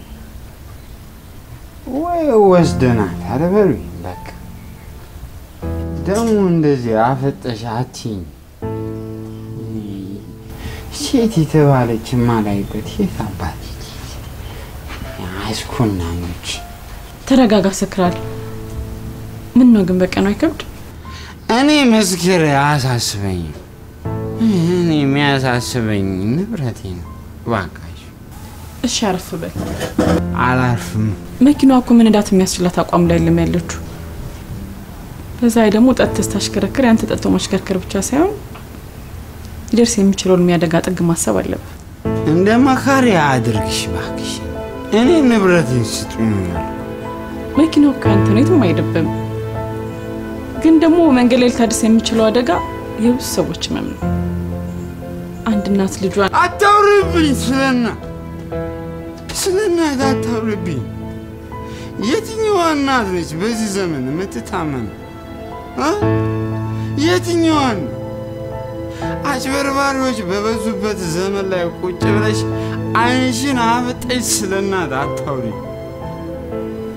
ወይ ወስደናት አለበሉኝ። በቃ ደግሞ እንደዚህ አፈጠሽ አትይኝ። ሴት የተባለች ማላይበት የት አባት አስኮናኞች። ተረጋጋ፣ ሰክራል። ምን ነው ግን በቀኑ አይከብድ? እኔ መስክር አያሳስበኝም። እኔ የሚያሳስበኝ ንብረቴ ነው። እባክሽ እሺ አረፍ በል። አላርፍም። መኪናዋ እኮ መንዳት የሚያስችላት አቋም ላይ አይደለም ያለችው። በዛ ላይ ደግሞ ጠጥተህ ስታሽከረክር ያንተ ጠጥቶ ማሽከርከር ብቻ ሳይሆን ሊደርስ የሚችለውን የሚያደጋ ጥግ ማሰብ አለብህ። እንደ መካሪ አድርግሽ እባክሽ። እኔ ንብረቴን ስጡኝ መኪናው እኮ ያንተ ነው፣ የትም አይደብም። ግን ደግሞ መንገድ ላይ ልታደርስ የሚችለው አደጋ የብዙ ሰዎች ህመም ነው። አንድ እናት ልጇን አታውሪብኝ፣ ስለና ስለ እናት አታውሪብኝ። የትኛዋ እናት ነች በዚህ ዘመን የምትታመን? የትኛዋን? አጭበርባሪዎች በበዙበት ዘመን ላይ ቁጭ ብለሽ ዓይንሽን አፍጠሽ ስለ እናት አታውሪ።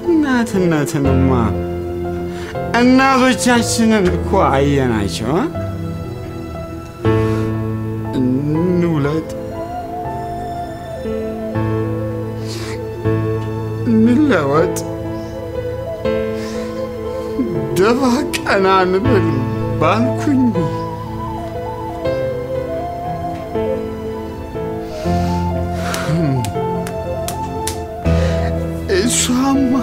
እናትነትንማ እናቶቻችንን እኮ አየናቸው። እንለወጥ፣ ደፋ ቀና እንበል ባልኩኝ። እሷማ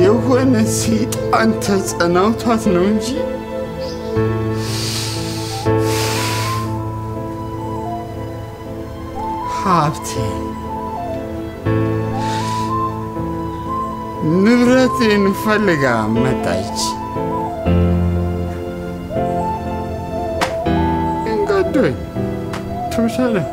የሆነ ሰይጣን ተጸናውቷት ነው እንጂ ሀብቴ ንብረቴን ፈልጋ መጣች። እንገዶኝ ትውሰደው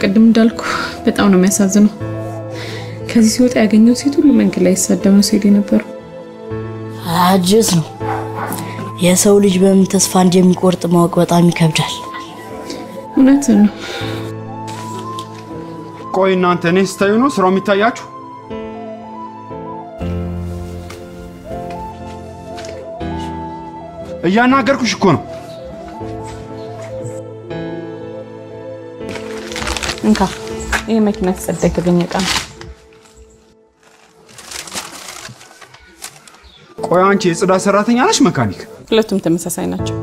ቅድም እንዳልኩ በጣም ነው የሚያሳዝነው። ከዚህ ሲወጣ ያገኘው ሴት ሁሉ መንገድ ላይ ይሳደብ ነው ሲሄድ የነበረው። አጅስ ነው። የሰው ልጅ በምን ተስፋ እንደሚቆርጥ ማወቅ በጣም ይከብዳል። እውነት ነው። ቆይ እናንተ እኔ ስታዩ ነው ስራው የሚታያችሁ? እያናገርኩሽ እኮ ነው። እንካ ይሄ መኪና የተገኘ እቃ ቆይ አንቺ የጽዳት ሰራተኛ ነሽ መካኒክ? ሁለቱም ተመሳሳይ ናቸው።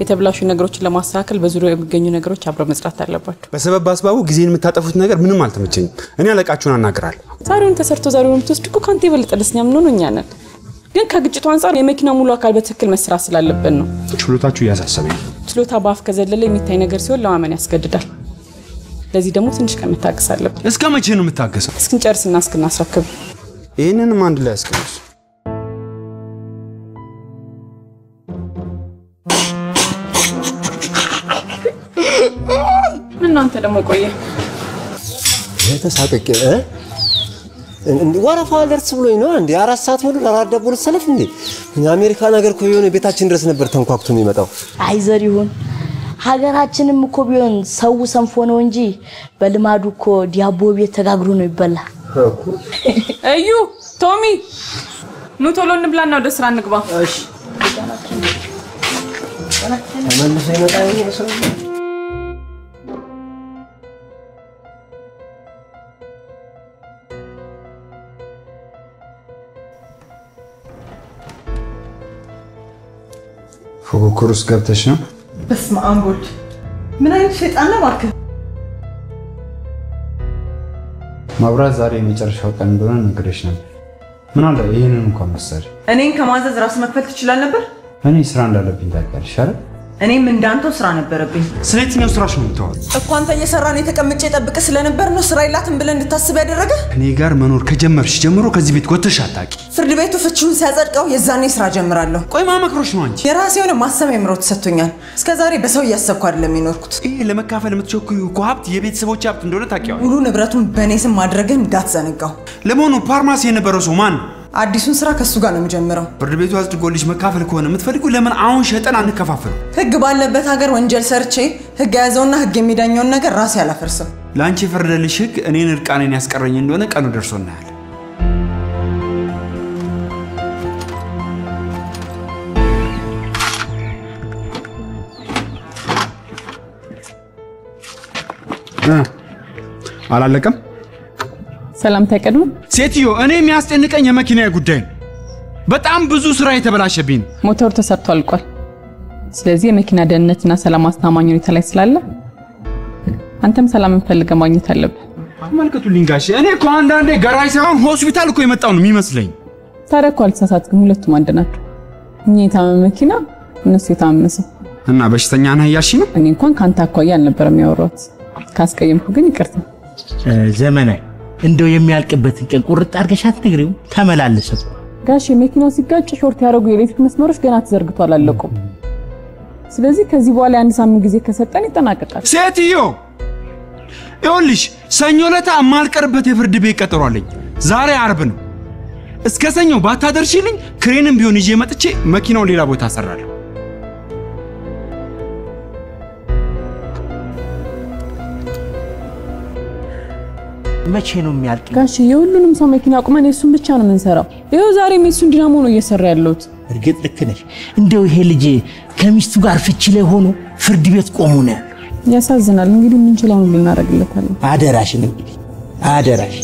የተብላሹ ነገሮችን ለማስተካከል በዙሪያው የሚገኙ ነገሮች አብረው መስራት አለባቸው። በሰበብ አስባቡ ጊዜን የምታጠፉት ነገር ምንም አልተመቸኝም። እኔ አለቃችሁን አናግራለሁ። ዛሬውን ተሰርቶ ዛሬውን የምትወስድ እኮ ከአንተ የበለጠ ደስተኛ የምንሆነው እኛ ነን። ግን ከግጭቱ አንጻር የመኪና ሙሉ አካል በትክክል መስራት ስላለብን ነው። ችሎታችሁ እያሳሰበኝ ችሎታ በአፍ ከዘለለ የሚታይ ነገር ሲሆን ለማመን ያስገድዳል። ለዚህ ደግሞ ትንሽ ቀን መታገስ አለብን። እስከ መቼ ነው የምታገሰው? እስክንጨርስና እስክናስረክብ። ይህንንም አንድ ላይ ያስቀምሱ። እናንተ ደግሞ ቆየ ተሳቀቄ ወረፋ ደርስ ብሎኝ ነው እንዴ? አራት ሰዓት ሙሉ ለአራት ዳቦ ልትሰለፍ እንዴ? የአሜሪካ ነገር እኮ የሆነ ቤታችን ድረስ ነበር ተንኳኩቶ የሚመጣው። አይዘር ይሁን ሀገራችንም እኮ ቢሆን ሰው ሰንፎ ነው እንጂ በልማዱ እኮ ዲያቦ ቤት ተጋግሮ ነው ይበላ። እዩ፣ ቶሚ ኑ ቶሎ እንብላና ወደ ስራ እንግባ። ተመልሶ ሰው? ፉክክር ውስጥ ገብተሽ ነው? በስመ አብ ወልድ፣ ምን አይነት ሸይጣን ነው እባክህ! መብራት ዛሬ የመጨረሻው ቀን እንደሆነ ነግሬሽ ነበር። ምን አለ ይህንን እንኳን መሰሪ። እኔን ከማዘዝ ራስ መክፈል ትችላል ነበር። እኔ ስራ እንዳለብኝ ታውቂያለሽ አይደል? እኔም እንዳንተው ስራ ነበረብኝ ስለ የትኛው ስራሽ ነው የምታወሪው? እኮ አንተ እየሰራን የተቀምጬ ጠብቅ ስለነበር ነው ስራ የላትም ብለን እንድታስብ ያደረገ። እኔ ጋር መኖር ከጀመርሽ ጀምሮ ከዚህ ቤት ወጥተሽ አታውቂ። ፍርድ ቤቱ ፍቺውን ሲያጸድቀው የዛኔ ስራ ጀምራለሁ። ቆይ ማመክሮች ነው አንቺ? የራሴ የሆነ ማሰብ አእምሮ ተሰጥቶኛል። እስከ ዛሬ በሰው እያሰብኩ አይደለም የኖርኩት። ይህ ለመካፈል የምትቸኩዩ እኮ ሀብት የቤተሰቦች ሀብት እንደሆነ ታውቂዋለሽ። ሙሉ ንብረቱን በእኔ ስም ማድረግን እንዳትዘነጋው። ለመሆኑ ፓርማሲ የነበረው ሰው ማን ነው? አዲሱን ስራ ከሱ ጋር ነው የምጀምረው። ፍርድ ቤቱ አጽድቆልሽ መካፈል ከሆነ የምትፈልጉ ለምን አሁን ሸጠን አንከፋፈሉ? ህግ ባለበት ሀገር ወንጀል ሰርቼ ህግ የያዘውና ህግ የሚዳኘውን ነገር ራሴ አላፈርስም። ለአንቺ የፈረደልሽ ህግ እኔን እርቃኔን ያስቀረኝ እንደሆነ ቀኑ ደርሶ እናያለን። እ አላለቀም። ሰላምታ አይቀድም። ሴትዮ፣ እኔ የሚያስጨንቀኝ የመኪና ጉዳይ ነው። በጣም ብዙ ስራ የተበላሸብኝ ነው። ሞተሩ ተሰርቶ አልቋል። ስለዚህ የመኪና ደህንነትና ሰላም አስተማማኝ ሁኔታ ላይ ስላለ አንተም ሰላምን ፈልገህ ማግኘት አለብህ። ተመልከቱልኝ ጋሼ፣ እኔ እኮ አንዳንዴ ገራይ ሳይሆን ሆስፒታል እኮ የመጣው ነው የሚመስለኝ። ታዲያ እኮ አልተሳሳትክም። ሁለቱም አንድ ናቸው። እኛ የታመመ መኪና፣ እነሱ የታመመ ሰው። እና በሽተኛ ነህ እያልሽ ነው? እኔ እንኳን ከአንተ አኳያ አልነበረም ያወራሁት። ካስቀየምኩ ግን ይቅርታ። ዘመናዊ እንደው የሚያልቅበትን ቀን ቁርጥ አድርገሽ አትነግሪውም? ተመላለሰው ጋሽ መኪናው ሲጋጭ short ያደረጉ የኤሌክትሪክ መስመሮች ገና ተዘርግቶ አላለቁም። ስለዚህ ከዚህ በኋላ የአንድ ሳምንት ጊዜ ከሰጠን ይጠናቀቃል። ሴትዮ ይኸውልሽ፣ ሰኞ ዕለት የማልቀርበት የፍርድ ቤት ቀጠሮ አለኝ። ዛሬ አርብ ነው። እስከ ሰኞ ባታደርሽልኝ ክሬንም ቢሆን ይዤ መጥቼ መኪናውን ሌላ ቦታ አሰራለሁ። መቼ ነው የሚያልቅ? ጋሽ የሁሉንም ሰው መኪና አቁመን የሱን ብቻ ነው የምንሰራው። ይኸው ዛሬም የሱን ዲናሞ ነው እየሰራ ያለሁት። እርግጥ ልክ ነሽ። እንደው ይሄ ልጅ ከሚስቱ ጋር ፍቺ ላይ ሆኖ ፍርድ ቤት ቆሙ ነው ያለው። ያሳዝናል። እንግዲህ የምንችለውን ሁሉ እናደርግለታለን። አደራሽን እንግዲህ አደራሽ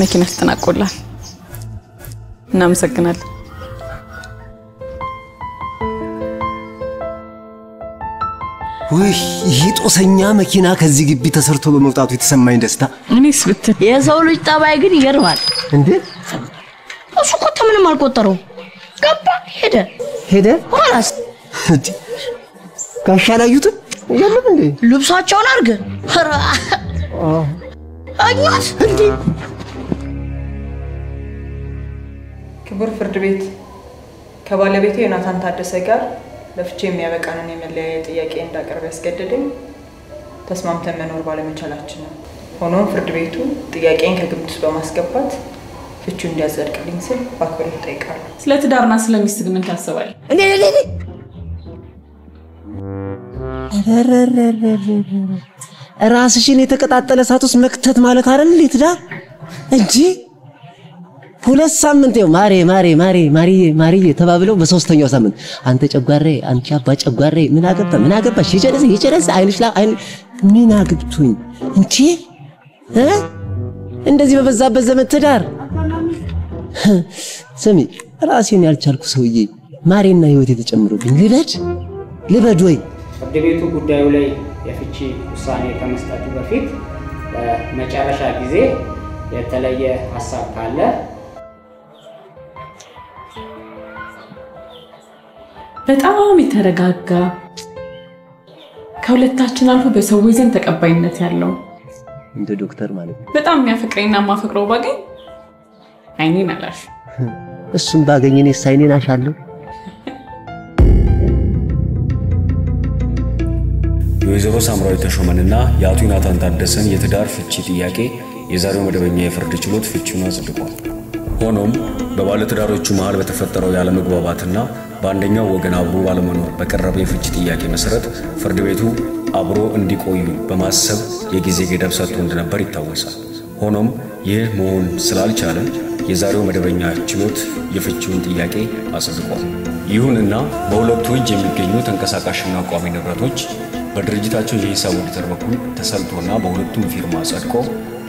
መኪና ተጠናቆላል። እናመሰግናለን። ውይ ይህ ጦሰኛ መኪና ከዚህ ግቢ ተሰርቶ በመውጣቱ የተሰማኝ ደስታ እኔስ ብትል የሰው ልጅ ጠባይ ግን ይገርማል። እንዴት እሱ እኮ ምንም አልቆጠረው። ገባ፣ ሄደ ሄደ። ኋላስ እንዴ ጋሻ አላዩትም? የለም እንዴ ልብሳቸውን አርግ ኧረ፣ አዩት እንዴ ክቡር ፍርድ ቤት ከባለቤቴ ዮናታን ታደሰ ጋር ለፍቼ የሚያበቃንን የመለያየ ጥያቄ እንዳቀርብ ያስገደደኝ ተስማምተን መኖር ባለመቻላችን ነው። ሆኖም ፍርድ ቤቱ ጥያቄን ከግምት ውስጥ በማስገባት ፍቹ እንዲያጸድቅልኝ ስል በአክብሮት እጠይቃለሁ። ስለ ትዳርና ስለ ሚስት ግን ምን ታስባለህ? እኔ እኔ እኔ ራስሽን የተቀጣጠለ እሳት ውስጥ መክተት ማለት አይደል? ትዳር! እንጂ ሁለት ሳምንት ይኸው ማሬ ማሬ ማሬ ማሪዬ ማሪዬ ተባብለው በሶስተኛው ሳምንት አንተ ጨጓሬ አንቺ አባ ጨጓሬ ምን አገባ ምን አገባሽ የጨረሰ የጨረሰ አይንሽ ላይ አይን ምን አግብቶኝ? እንቺ? እ? እንደዚህ በበዛበት ዘመን ትዳር? ስሚ ራሴን ያልቻልኩ ሰውዬ ማሬና ህይወት የተጨምሮብኝ ልበድ? ልበድ ወይ? ፍርድ ቤቱ ጉዳዩ ላይ የፍቺ ውሳኔ ከመስጠቱ በፊት ለመጨረሻ ጊዜ የተለየ ሀሳብ ካለ በጣም የተረጋጋ ከሁለታችን አልፎ በሰዎች ዘንድ ተቀባይነት ያለው እንደ ዶክተር ማለት ነው። በጣም የሚያፈቅረኝና የማፈቅረው ባገኝ አይኔን አላሽ እሱም ባገኝ እኔስ አይኔን አሻለሁ። የወይዘሮ ሳምራዊት ተሾመንና የአቶ ዮናታን ታደሰን የትዳር ፍቺ ጥያቄ የዛሬው መደበኛ የፍርድ ችሎት ፍቺውን አጽድቋል። ሆኖም በባለትዳሮቹ መሃል በተፈጠረው ያለመግባባትና በአንደኛው ወገን አብሮ ባለመኖር በቀረበ የፍቺ ጥያቄ መሰረት ፍርድ ቤቱ አብሮ እንዲቆዩ በማሰብ የጊዜ ገደብ ሰጥቶ እንደነበር ይታወሳል። ሆኖም ይህ መሆን ስላልቻለ የዛሬው መደበኛ ችሎት የፍቺውን ጥያቄ አጽድቋል። ይሁንና በሁለቱ እጅ የሚገኙ ተንቀሳቃሽና ቋሚ ንብረቶች በድርጅታቸው የሂሳብ ኦዲተር በኩል ተሰልቶና በሁለቱም ፊርማ ጸድቆ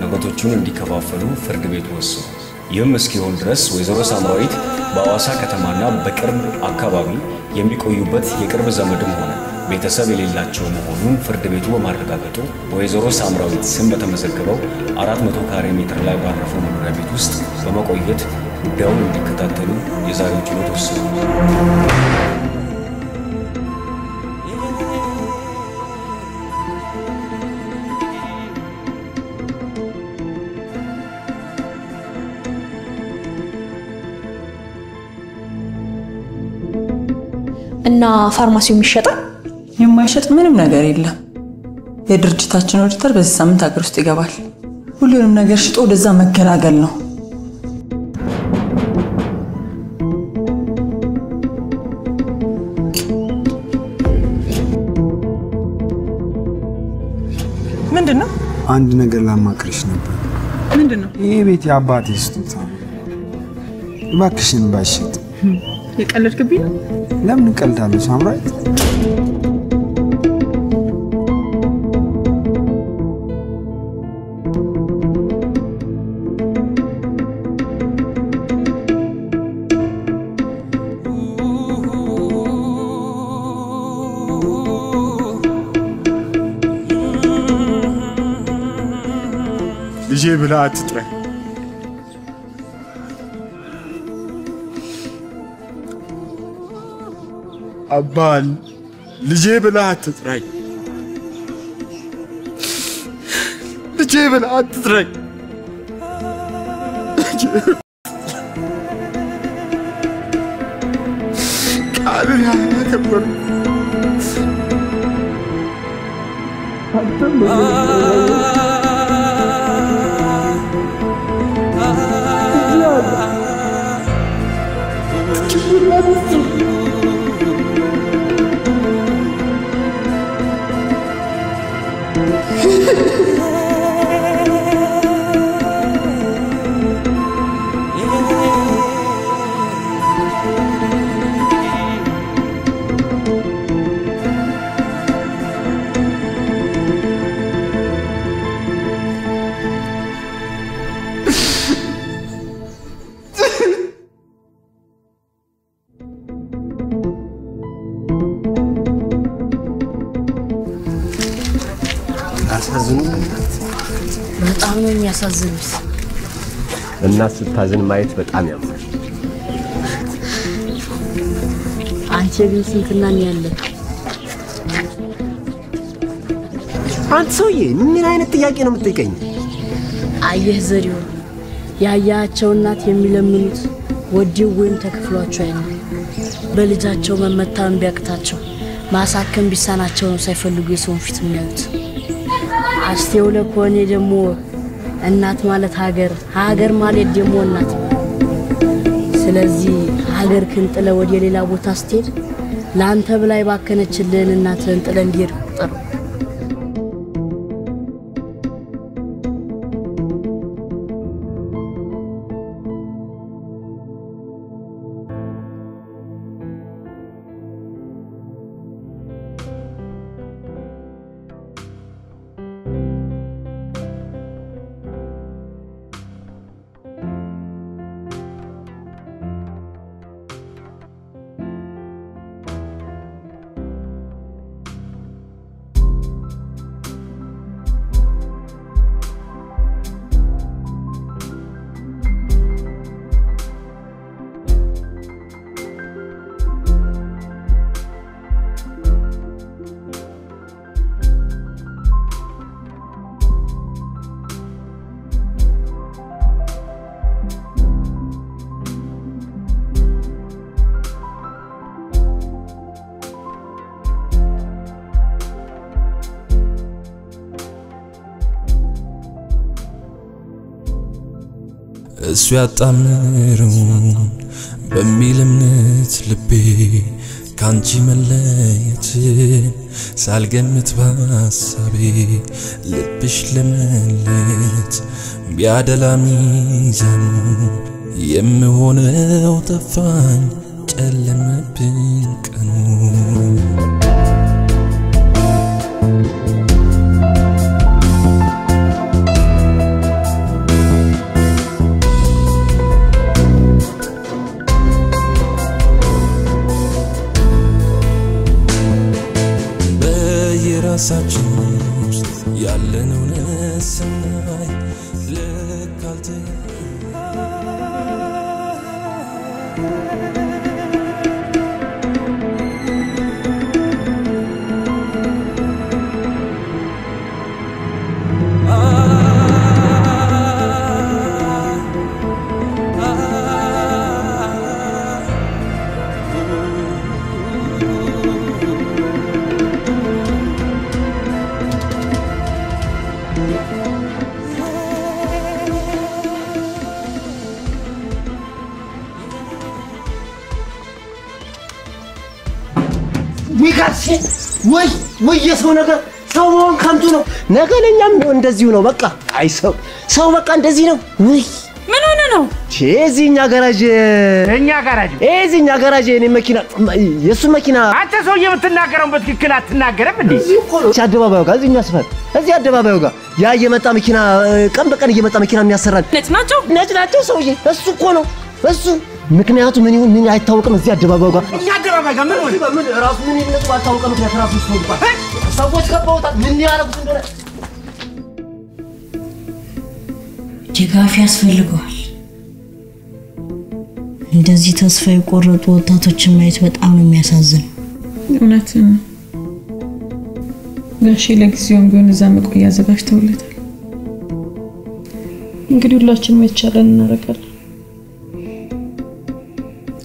ንብረቶቹን እንዲከፋፈሉ ፍርድ ቤቱ ወስኗል። ይህም እስኪሆን ድረስ ወይዘሮ ሳምራዊት በአዋሳ ከተማና በቅርብ አካባቢ የሚቆዩበት የቅርብ ዘመድም ሆነ ቤተሰብ የሌላቸው መሆኑን ፍርድ ቤቱ በማረጋገጡ በወይዘሮ ሳምራዊት ስም በተመዘገበው 400 ካሬ ሜትር ላይ ባረፈው መኖሪያ ቤት ውስጥ በመቆየት ጉዳዩን እንዲከታተሉ የዛሬው ችሎት ወስኗል። እና ፋርማሲው የሚሸጠው የማይሸጥ ምንም ነገር የለም። የድርጅታችን ኦዲተር በዚህ ሳምንት ሀገር ውስጥ ይገባል። ሁሉንም ነገር ሽጦ ወደዛ መገላገል ነው። ምንድን ነው? አንድ ነገር ላማክርሽ ነበር። ምንድን ነው? ይህ ቤት የአባቴ ስጦታ ነው። እባክሽን ባይሸጥ። የቀለድክብኝ ነው? ለምን እቀልዳለሁ ሳምራዊት? ልጄ ብላ አትጥራኝ። አባል ልጄ ብላ አትጥራኝ። ልጄ ብላ አትጥራኝ። ቃልን ያላከበሩ አንተም ስታዝን ማየት በጣም ያምራል። አንተ ግን ስንትና ያለ አንተ ሰውዬ ምን አይነት ጥያቄ ነው የምትጠይቀኝ? አየህ ዘሪሁን፣ ያያቸው እናት የሚለምኑት ወዲው ወይም ተከፍሏቸው አይነ በልጃቸው መመታመን ቢያቅታቸው ማሳከም ቢሳናቸው ነው ሳይፈልጉ የሰውን ፊት የሚያዩት። አስተውለ ከሆነ ደግሞ እናት ማለት ሀገር፣ ሀገር ማለት ደግሞ እናት። ስለዚህ ሀገር ክን ጥለ ወደ ሌላ ቦታ ስትሄድ ለአንተ ብላ የባከነችልህን እናትህን ጥለ እንዲሄድ ያጣምረውን በሚል እምነት ልቤ ካንቺ መለየትን ሳልገምት በሐሳቤ ልብሽ ለመለየት ቢያደላ ሚዛኑ የምሆነው ጠፋኝ ጨለመብኝ ቀኑ እንደዚሁ ነው። በቃ አይ ሰው ሰው በቃ እንደዚህ ነው። ውይ ምን ሆነ ነው? እዚህ እኛ ጋራጅ እኛ ጋራጅ እዚህ እኛ ጋራጅ የኔ መኪና የእሱ መኪና አንተ ሰውዬ የምትናገረውን በትክክል አትናገርም እንዴ? እዚህ አደባባዩ ጋር እዚህኛ ሰፈር እዚህ አደባባዩ ጋር ያ እየመጣ መኪና ቀን በቀን እየመጣ መኪና የሚያሰራን ነጭ ናቸው ነጭ ናቸው ሰውዬ እሱ እኮ ነው እሱ ምክንያቱ ምን ይሁን ምን አይታወቅም። እዚህ አደባባዩ ጋር እኛ አደባባይ ጋር ምን ሆነ? ምን ራሱ ምን ይነቱ ባልታወቀ ምክንያት ራሱ ሰዎች ከበውታል። ምን ያደረጉት እንደሆነ ድጋፍ ያስፈልገዋል። እንደዚህ ተስፋ የቆረጡ ወጣቶችን ማየት በጣም ነው የሚያሳዝነው። እውነትን ነው። ጋሼ ለጊዜውም ቢሆን እዛ መቆያ አዘጋጅተውለታል። እንግዲህ ሁላችንም የተቻለን እናደርጋለን።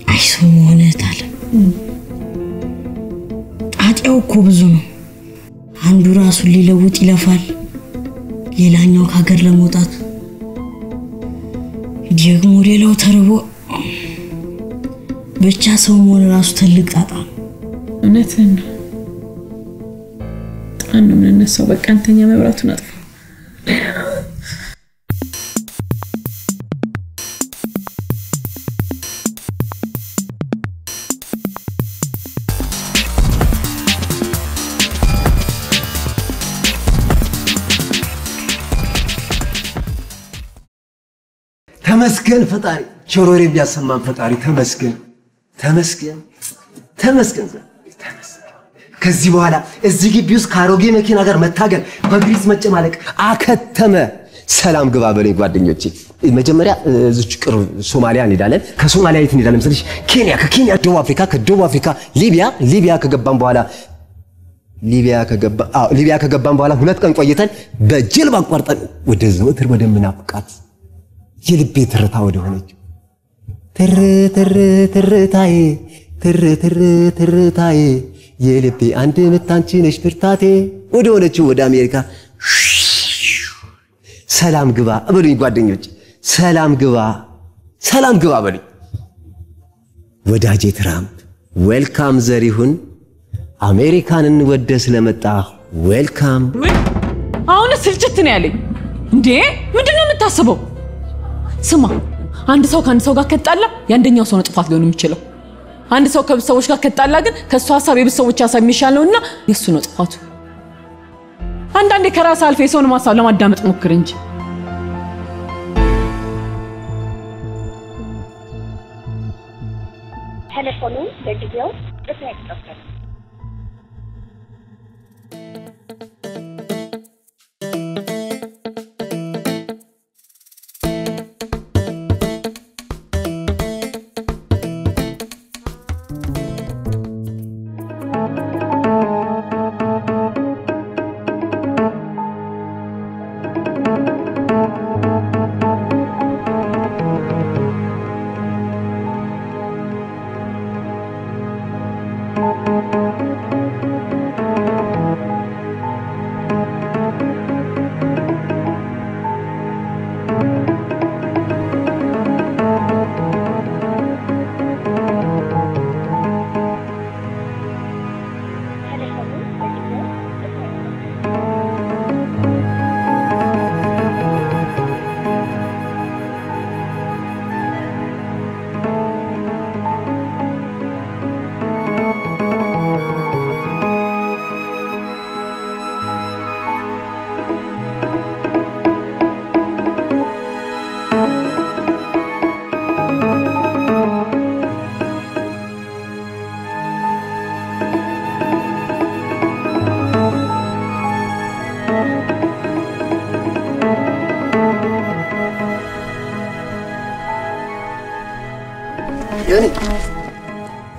አይ ሰው መሆንህ አለ ጣጣው እኮ ብዙ ነው። አንዱ ራሱን ሊለውጥ ይለፋል፣ ሰው መሆን ራሱ ትልቅ ጣጣ ነው። እውነትን ነው። ጣን ነው የምንነሳው። በቃ አንተኛ መብራቱን አጥፋ። ተመስገን ፈጣሪ፣ ቸሮሬ ቢያሰማን ፈጣሪ ተመስገን፣ ተመስገን፣ ተመስገን፣ ተመስገን። ከዚህ በኋላ እዚህ ግቢ ውስጥ ከአሮጌ መኪና ጋር መታገል፣ በግሪዝ መጨማለቅ አከተመ። ሰላም ግባ በለኝ ጓደኞቼ። መጀመሪያ እዚች ቅርብ ሶማሊያ እንሄዳለን። ከሶማሊያ የት እንሄዳለን መሰለሽ? ኬንያ፣ ከኬንያ ደቡብ አፍሪካ፣ ከደቡብ አፍሪካ ሊቢያ፣ ሊቢያ ከገባን በኋላ ሊቢያ ሊቢያ ከገባን በኋላ ሁለት ቀን ቆይተን በጀልባ አቋርጠን ወደ ዘወትር ወደምናፍቃት የልቤ ትርታ ወደ ሆነች ትር ትር ትርታዬ ትር ትር ትርታዬ የልቤ አንድ ምት ነሽ ብርታቴ ወደ ሆነችው ወደ አሜሪካ ሰላም ግባ በሉኝ ጓደኞች፣ ሰላም ግባ፣ ሰላም ግባ በሉኝ ወዳጄ ትራምፕ። ዌልካም ዘሪሁን፣ አሜሪካንን ወደ ስለመጣ ዌልካም። አሁን ስልችት ነው ያለኝ። እንዴ ምንድን ነው የምታስበው? ስማ፣ አንድ ሰው ከአንድ ሰው ጋር ከጣላ የአንደኛው ሰው ነው ጥፋት ሊሆን የሚችለው። አንድ ሰው ከብዙ ሰዎች ጋር ከጣላ ግን ከእሱ ሀሳብ የብዙ ሰዎች ሀሳብ የሚሻል ነውና የእሱ ነው ጥፋቱ። አንዳንዴ ከራስ አልፈ የሰውን ሀሳብ ለማዳመጥ ሞክር እንጂ ቴሌፎኑ ለጊዜው ጥሪ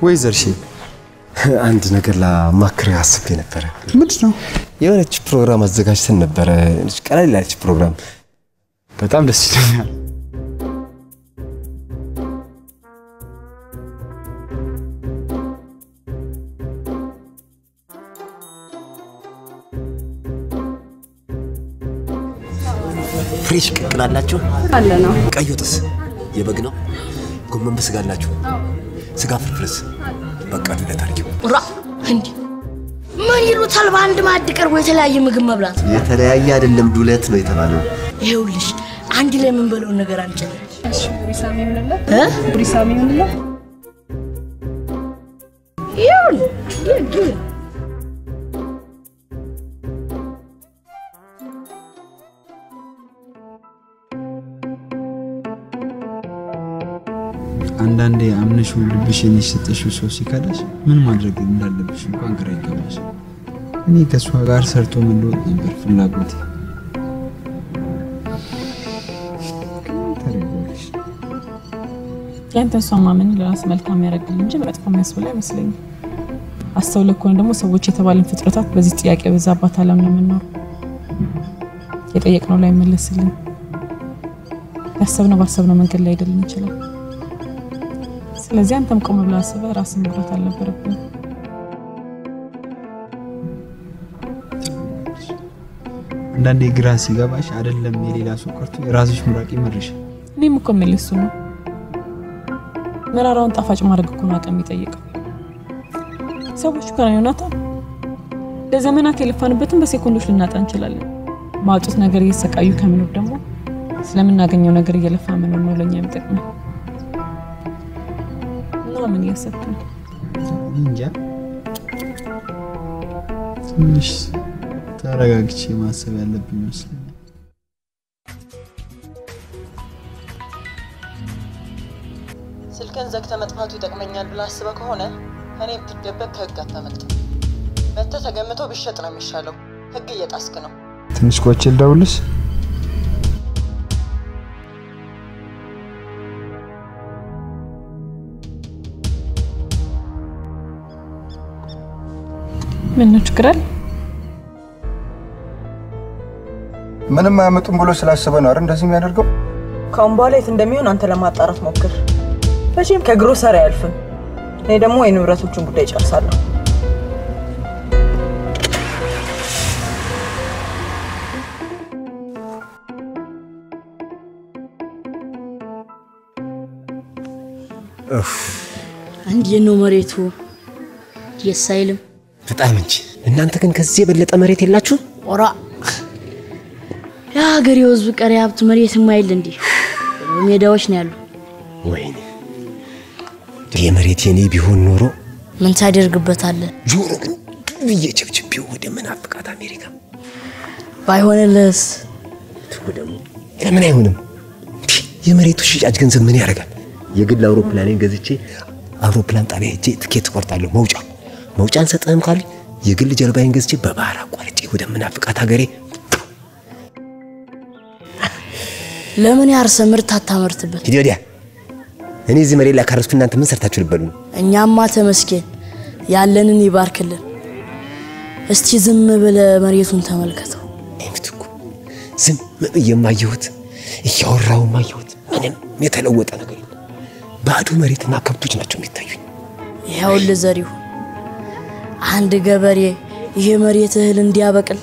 አይቀበልም። ወይ ዘርሺ አንድ ነገር ላማክር አስቤ ነበረ። ምንድን ነው? የሆነች ፕሮግራም አዘጋጅተን ነበረ፣ ቀለል ያለች ፕሮግራም። በጣም ደስ ይለኛል። ፍሬሽ ቅቅል አላችሁ? አለ ነው። ቀይ ወጥስ የበግ ነው? ጎመን በስጋ አላችሁ? ስጋ ፍርፍርስ? በቃ ዱለት አድርጊው። ራ እንዲህ ምን ይሉታል? በአንድ ማዕድ ቀርቦ የተለያየ ምግብ መብላት። የተለያየ አይደለም ዱለት ነው የተባለው። ይኸውልሽ አንድ ላይ የምንበለውን ነገር እ? ቡሪሳሚ ይሁንልህ። ይሁን አንዳንዴ አምነሽው ልብሽን የሰጠሽው ሰው ሲከዳሽ ምን ማድረግ እንዳለብሽ እንኳን ግራ ይገባሽ። እኔ ከእሷ ጋር ሰርቶ መለወጥ ነበር ፍላጎቴ። ያንተ እሷ ማመን ለራስ መልካም ያደርግል እንጂ መጥፎ የሚያስብል አይመስለኝም። አስተውለህ ከሆነ ደግሞ ሰዎች የተባለን ፍጥረታት በዚህ ጥያቄ በዛባት ዓለም ነው የምንኖረው። የጠየቅነው ላይ መለስልን፣ ያሰብነው ባሰብነው መንገድ ላይ አይደለም ይችላል። ስለዚህ አንተም ቆም ብለህ አስበህ ራስን መግራት አልነበረብንም። አንዳንዴ ግራ ሲገባሽ አይደለም የሌላ ሰው ቀርቶ የራስሽ ምራቅ ይመርሻል። እኔም እኮ የምልህ እሱ ነው። መራራውን ጣፋጭ ማድረግ እኮ ነው አቅም የሚጠይቀው። ሰዎች ነው ዮናታን፣ ለዘመናት የለፋንበትን በሴኮንዶች ልናጣ እንችላለን። ማውጡት ነገር እየተሰቃዩ ከምኖር ደግሞ ስለምናገኘው ነገር እየለፋ መኖር ነው ለእኛ የሚጠቅመን። ምን እያሰብክ ነው? እንጃ ትንሽ ተረጋግቼ ማሰብ ያለብኝ ይመስለኛል። ስልክን ዘግተ መጥፋቱ ይጠቅመኛል ብለህ አስበህ ከሆነ እኔ ብትደበቅ ከህግ አታመልጥም። መተህ ተገምቶ ቢሸጥ ነው የሚሻለው። ህግ እየጣስክ ነው። ትንሽ ቆይቼ ልደውልልሽ። ምን ነው ችግር አለ? ምንም አያመጡም ብሎ ስላሰበ ነው አይደል እንደዚህ የሚያደርገው? ካሁን በኋላ የት እንደሚሆን አንተ ለማጣራት ሞክር። መቼም ከግሮሰሪ አያልፍም። እኔ ደግሞ የንብረቶቹን ጉዳይ ጨርሳለሁ። እንዴት ነው መሬቱ? ደስ አይልም? በጣም እንጂ። እናንተ ግን ከዚህ የበለጠ መሬት የላችሁ? ኦራ የሀገሬው ህዝብ ቀሪ ሀብት መሬት የማይል እንዲህ ሜዳዎች ነው ያሉ። ወይኔ መሬት የኔ ቢሆን ኖሮ ምን ታደርግበታለህ? ጆሮ ግን ብዬ ቸብችቤው ወደ መናፍቃት አሜሪካ ባይሆንልህስ? ደግሞ ለምን አይሆንም? የመሬቱ ሽያጭ ገንዘብ ምን ያደርጋል? የግል አውሮፕላኔን ገዝቼ አውሮፕላን ጣቢያ ሄጄ ትኬት እቆርጣለሁ። መውጫ መውጫ አንሰጥህም ካሉ የግል ጀልባዬን ገዝቼ በባህር አቋርጬ ወደ ምናፍቃት ሀገሬ ለምን ያርሰ ምርት አታመርትበት? ሂድ ወዲያ። እኔ እዚህ መሬት ላይ ካረስኩ እናንተ ምን ሰርታችሁ ልበሉ? እኛማ ተመስገን ያለንን ይባርክልን። እስቲ ዝም ብለ መሬቱን ተመልከተው። ዝም ብዬም አየሁት፣ እያወራውም አየሁት። ምንም የተለወጠ ነገር የለም። ባዶ መሬትና ከብቶች ናቸው የሚታዩኝ። ይኸውልህ ዘሪሁ፣ አንድ ገበሬ ይሄ መሬት እህል እንዲያበቅል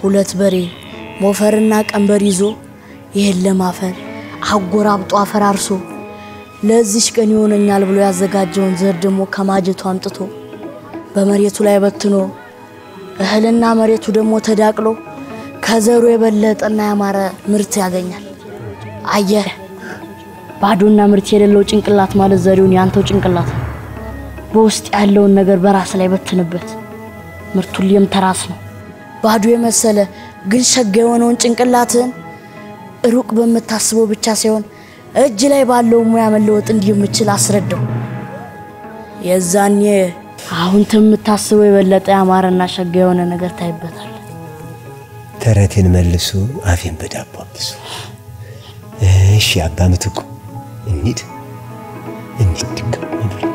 ሁለት በሬ ሞፈርና ቀንበር ይዞ ይህን ለማፈር አጎራብጦ አፈራርሶ ለዚች ቀን ይሆነኛል ብሎ ያዘጋጀውን ዘር ደግሞ ከማጀቱ አምጥቶ በመሬቱ ላይ በትኖ እህልና መሬቱ ደግሞ ተዳቅሎ ከዘሩ የበለጠና ያማረ ምርት ያገኛል። አየህ፣ ባዶና ምርት የሌለው ጭንቅላት ማለት ዘሪውን ያንተው ጭንቅላት በውስጥ ያለውን ነገር በራስ ላይ በትንበት። ምርቱ ሁሌም ተራስ ነው። ባዶ የመሰለ ግን ሸጋ የሆነውን ጭንቅላትህን ሩቅ በምታስበው ብቻ ሳይሆን እጅ ላይ ባለው ሙያ መለወጥ እንደምችል አስረዳው። የዛኔ አሁን የምታስበው የበለጠ ያማረና ሸጋ የሆነ ነገር ታይበታል። ተረቴን መልሱ፣ አፌን በዳቦ አብሱ። እሺ አባ ምትኩ እንሂድ እንሂድ።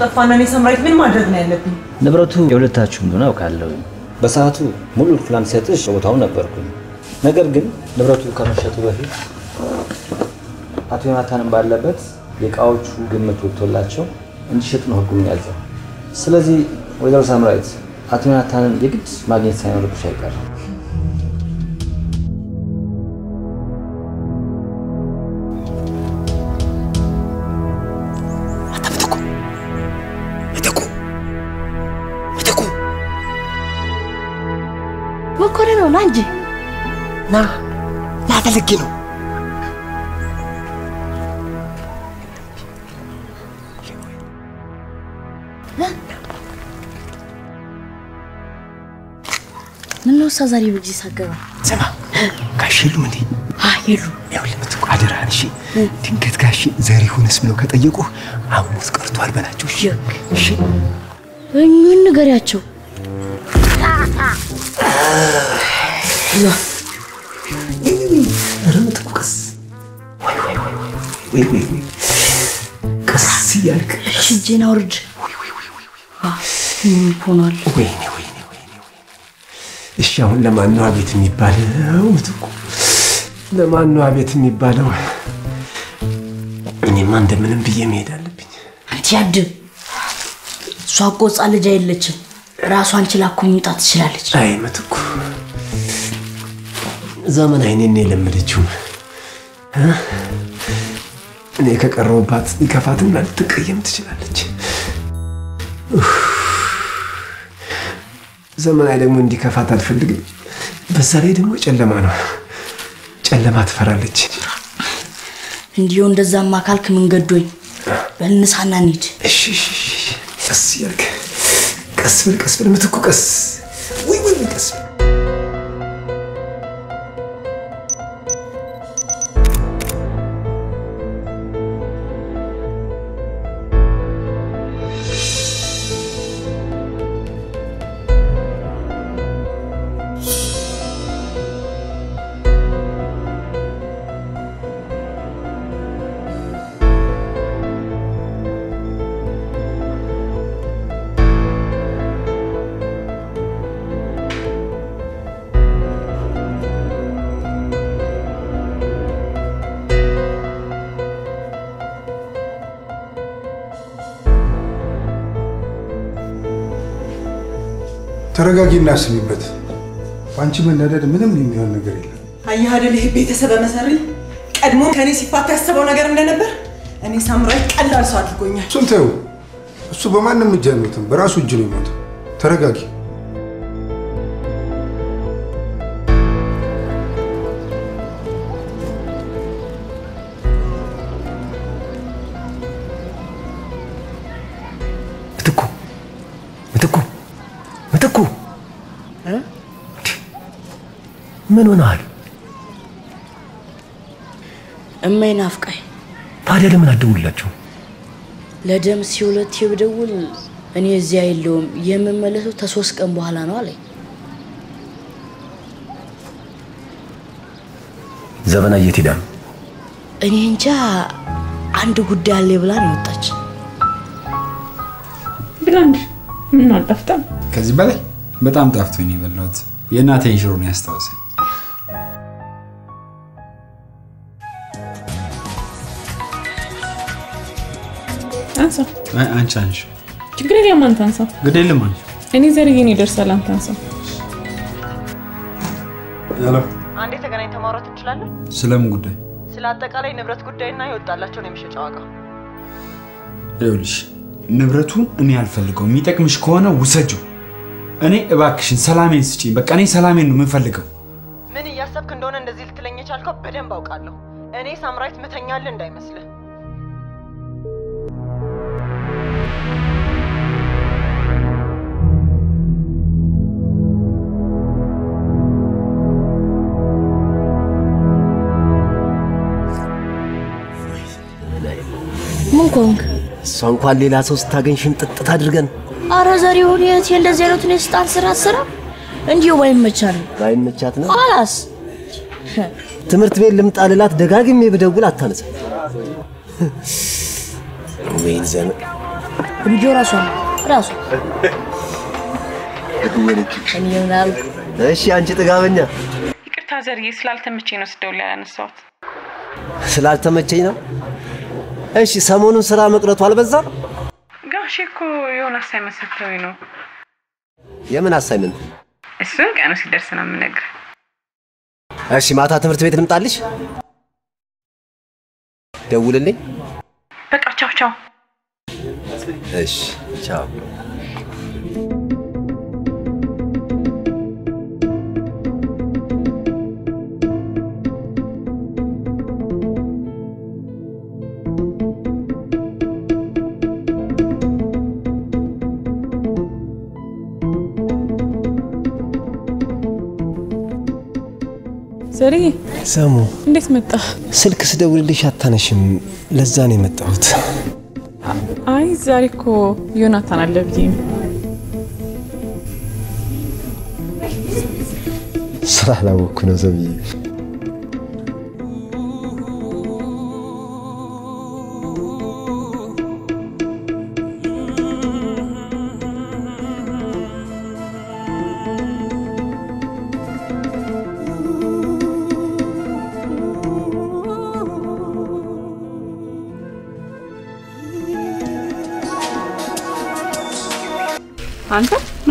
ጠፋና እኔ ሰምራዊት ምን ማድረግ ነው ያለብኝ? ንብረቱ የሁለታችሁ እንደሆነ አውቃለሁ። በሰዓቱ ሙሉ ፕላን ሰጥሽ በቦታው ነበርኩኝ። ነገር ግን ንብረቱ ከመሸጡ በፊት አቶ ዮናታንን ባለበት የእቃዎቹ ግምት ወጥቶላቸው እንዲሸጥ ነው ህጉ የሚያዘው። ስለዚህ ወይዘሮ ሳምራዊት አቶ ዮናታንን የግድ ማግኘት ሳይኖርብሽ አይቀርም። ና ና ፈልጌ ነው። ምን ነው እሳ ዛሬ በጊዜ ሳገባ ስማ ጋሽ የሉም እንዴ? የሉ ይኸውልህ ምትኩ አደራህን እሺ። ድንገት ጋሽ ዘሪሁንስ ብለው ከጠየቁ አሞት ቀርቷል በላቸው። እሺ እሺ። ምን ንገሪያቸው? ወይ ወይ ቀስ እያልክ እሺ፣ እጄን አውርድ። ሆኗል? ወይኔ ወይኔ ወይኔ እሺ አሁን ለማን ነው አቤት የሚባለው? ምትኩ ለማን ነው አቤት የሚባለው? እኔማ እንደምንም ብዬ መሄድ አለብኝ። አንቺ አድብ። እሷ እኮ ሕፃን ልጅ አይደለችም። ራሷን ችላ እኮ መውጣት ትችላለች። አይ ምትኩ ዘመን አይኔን የለመደችው እ? እኔ ከቀረውባት ሊከፋትና ልትቀየም ትችላለች። ዘመናዊ ደግሞ እንዲከፋት አልፈልግም። በዛ ላይ ደግሞ ጨለማ ነው። ጨለማ ትፈራለች። እንዲሁ እንደዛማ ካልክ ምን ገዶኝ በልንሳና እንሂድ። እሺ እሺ፣ እሺ። ቀስ እያልክ ቀስ ብል ቀስ ብል ምትኩ ቀስ ወይ ወይ፣ ቀስ ብል ተረጋጊና አስቢበት። በአንቺ መናደድ ምንም የሚሆን ነገር የለም። አየህ አይደል ይሄ ቤተሰብ መሰሪ ቀድሞ ከኔ ሲፋታ ያሰበው ነገር እንደነበር እኔ ሳምራዊት ቀላል ሰው አድርጎኛል። እሱን ተይው። እሱ በማንም እጅ አይሞትም፣ በራሱ እጅ ነው የሞተው። ተረጋጊ። ምን ሆነሃል? እማዬ ናፍቃኝ ታዲያ ለምን አትደውልላቸው? ለደም ሲሁለት ብደውል እኔ እዚያ የለውም የምመለሰው ከሶስት ቀን በኋላ ነው አለኝ። ዘበና የት ሄዳ ነው? እኔ እንጃ አንድ ጉዳይ አለ ብላ ነው የወጣች። ብላ እንጂ ምን አልጠፍጠም። ከዚህ በላይ በጣም ጣፍቶኝ ነው የበላሁት። የእናቴን ሽሮ ነው ያስታወሰኝ። አንሳው፣ አይ፣ አንቺ አንቺ ችግር የለም አንተ አንሳው። ግድ የለም አንቺ እኔ ዘርዬን ይደርሳል፣ አንተ አንሳው። ሄሎ፣ አንዴ ተገናኝተን ማውራት እንችላለን? ስለምን ጉዳይ? ስለ አጠቃላይ ንብረት ጉዳይና የወጣላቸውን የመሸጫ ዋጋ። ይኸውልሽ ንብረቱን እኔ አልፈልገው። የሚጠቅምሽ ከሆነ ውሰጂው። እኔ እባክሽን ሰላሜን ስጪኝ። በቃ እኔ ሰላሜን ነው የምፈልገው። ምን እያሰብክ እንደሆነ እንደዚህ ልትለኝ የቻልከው በደንብ አውቃለሁ። እኔ ሳምራዊት ምተኛልህ እንዳይመስልህ። ኮንክ? እሷ እንኳን ሌላ ሰው ስታገኝ ሽምጥጥ አድርገን አረ ዘሪሁን የት እንደዚህ አይነቱን የስልጣን ስራ አትሰራ። እንዲሁ ባይመቻል ባይመቻት ነው። ኋላስ ትምህርት ቤት ልምጣ ልላት ደጋግሜ ብደውል አታነሳ። ወይን ዘመን እንዲሁ ራሷ ራሷ? እሺ አንቺ ጥጋበኛ ይቅርታ ዘርዬ፣ ስላልተመቸኝ ነው ስደውል ያላነሳሁት። ስላልተመቸኝ ነው። እሺ ሰሞኑን ስራ መቅረቱ አልበዛም? ጋሼ እኮ የሆነ assignment ሰጥተውኝ ነው። የምን assignment? እሱን ቀኑ ሲደርስ ነው የምነግርህ። እሺ ማታ ትምህርት ቤት ልምጣልሽ? ደውልልኝ። በቃ ቻው ቻው። እሺ ቻው። ሰሙ እንዴት መጣ? ስልክ ስደውልልሽ አታነሽም። ለዛ ነው የመጣሁት። አይ ዛሬ እኮ ዮናታን አለ ብዬ ነው። ስላላወቅኩ ነው ሰውዬ።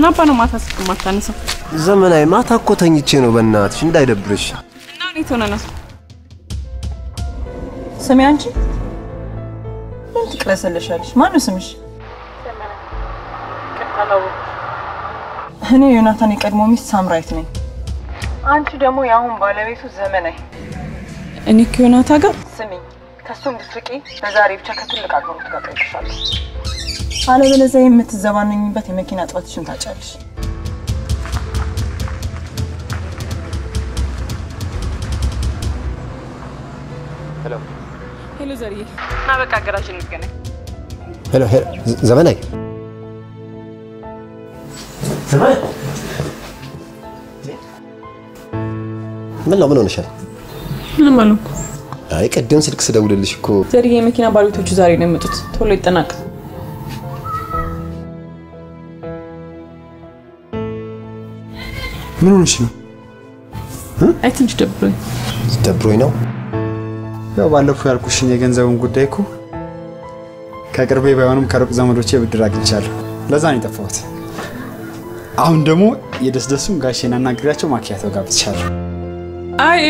ምን አባ ነው ማታ ስልክ የማታነሳው? ዘመናዊ ማታ እኮ ተኝቼ ነው። በእናትሽ እንዳይደብርሽ። እና እንዴት ሆነ ነው? ስሚ አንቺ ምን ትቅለሰለሻለሽ? ማነው ስምሽ? እኔ ዮናታን የቀድሞ ሚስት ሳምራይት ነኝ። አንቺ ደግሞ የአሁን ባለቤቱ ዘመናዊ። እኔ ከዮናታ ጋር ስሚ ከሱ እንድትርቂ ለዛሬ ብቻ ከትልቅ አክብሮት ጋር ጠይቅሻለሁ። አለበለዚያ የምትዘባነኝበት የመኪና ጥበትሽን ታጫለሽ። hello hello ዘርዬ፣ እና በቃ ጋራዥ እንገናኝ። hello hello፣ ዘመናዊ ዘመናዊ፣ ምን ነው ምን ሆነሻል? ምንም አልሆንኩ። አይ ቅድም ስልክ ስደውልልሽ እኮ ዘርዬ፣ የመኪና ባለቤቶቹ ዛሬ ነው የመጡት። ቶሎ ይጠናቅ። ምን ሆነሽ ነው? አይ ትንሽ ደብሮኝ ደብሮኝ ነው። ያው ባለፈው ያልኩሽን የገንዘቡን ጉዳይ እኮ ከቅርቤ ባይሆንም ከሩቅ ዘመዶቼ ብድር አግኝቻለሁ። ለዛ ነው የጠፋሁት። አሁን ደግሞ የደስደሱን ጋሼን አናግሬያቸው ማኪያቶ ጋብዝሻለሁ። አይ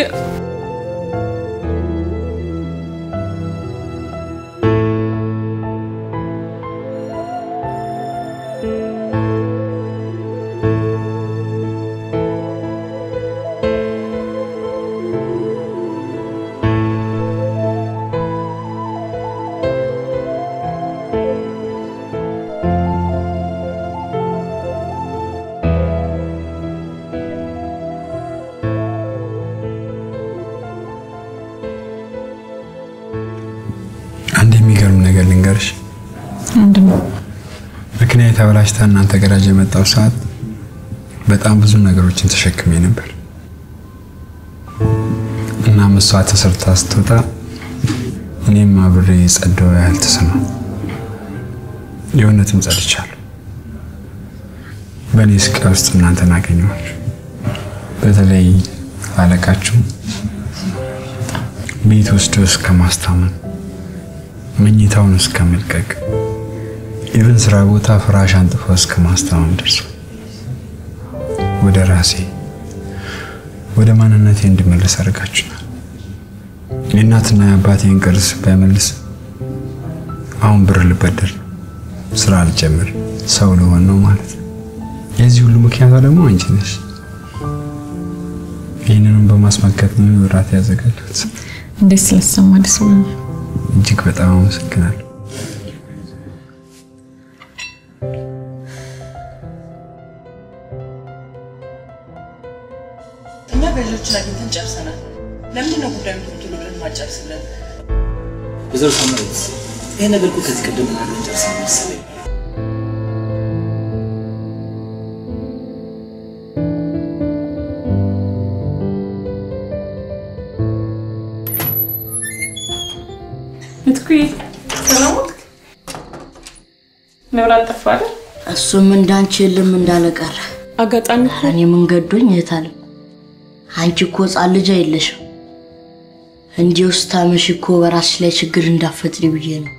እናንተ ገራጅ የመጣው ሰዓት በጣም ብዙ ነገሮችን ተሸክሜ ነበር። እናም እሷ ተሰርታ ስትወጣ እኔም አብሬ ጸደው ያህል ተሰማው። የእውነትም ጸድቻለሁ። በእኔ ስቃይ ውስጥ እናንተን አገኘኋችሁ። በተለይ አለቃችሁ ቤት ወስዶ እስከ ማስታመን መኝታውን እስከ መልቀቅ even ስራ ቦታ ፍራሽ አንጥፎ እስከ ማስታመም ደርሷል። ወደ ራሴ ወደ ማንነቴ እንድመለስ አድርጋችሁናል። የእናትና የአባቴን ቅርስ ባይመልስ አሁን ብር ልበደር ስራ ልጀምር፣ ሰው ልሆን ነው ማለት ነው። የዚህ ሁሉ ምክንያቷ ደግሞ አንቺ ነሽ። ይህንንም በማስመልከት ነው እራት ያዘጋጃት። እንዴት ስለተሰማ ደስ ብሎኛል። እጅግ በጣም አመሰግናለሁ። ገዢዎችን አግኝተን ጨርሰናል። ለምንድን ነው ጉዳዩ ቶሎ ብለን ማጨርስልን? ወይዘሮ ሳምራዊት ይሄ ነገር እኮ ከዚህ ቀደም ነገር ጨርሰን መሰለኝ። ሰላም? መብራት ጠፋ አይደል? እሱም እንዳንቺ የለም እንዳለ ቀረ። አጋጣሚ እኔ ምን ገዶኝ እህታለም፣ አንቺ እኮ ሕፃን ልጅ አይለሽም። እንዲህ ውስጥ ታመሽ እኮ በራስሽ ላይ ችግር እንዳፈጥሪ ብዬ ነው።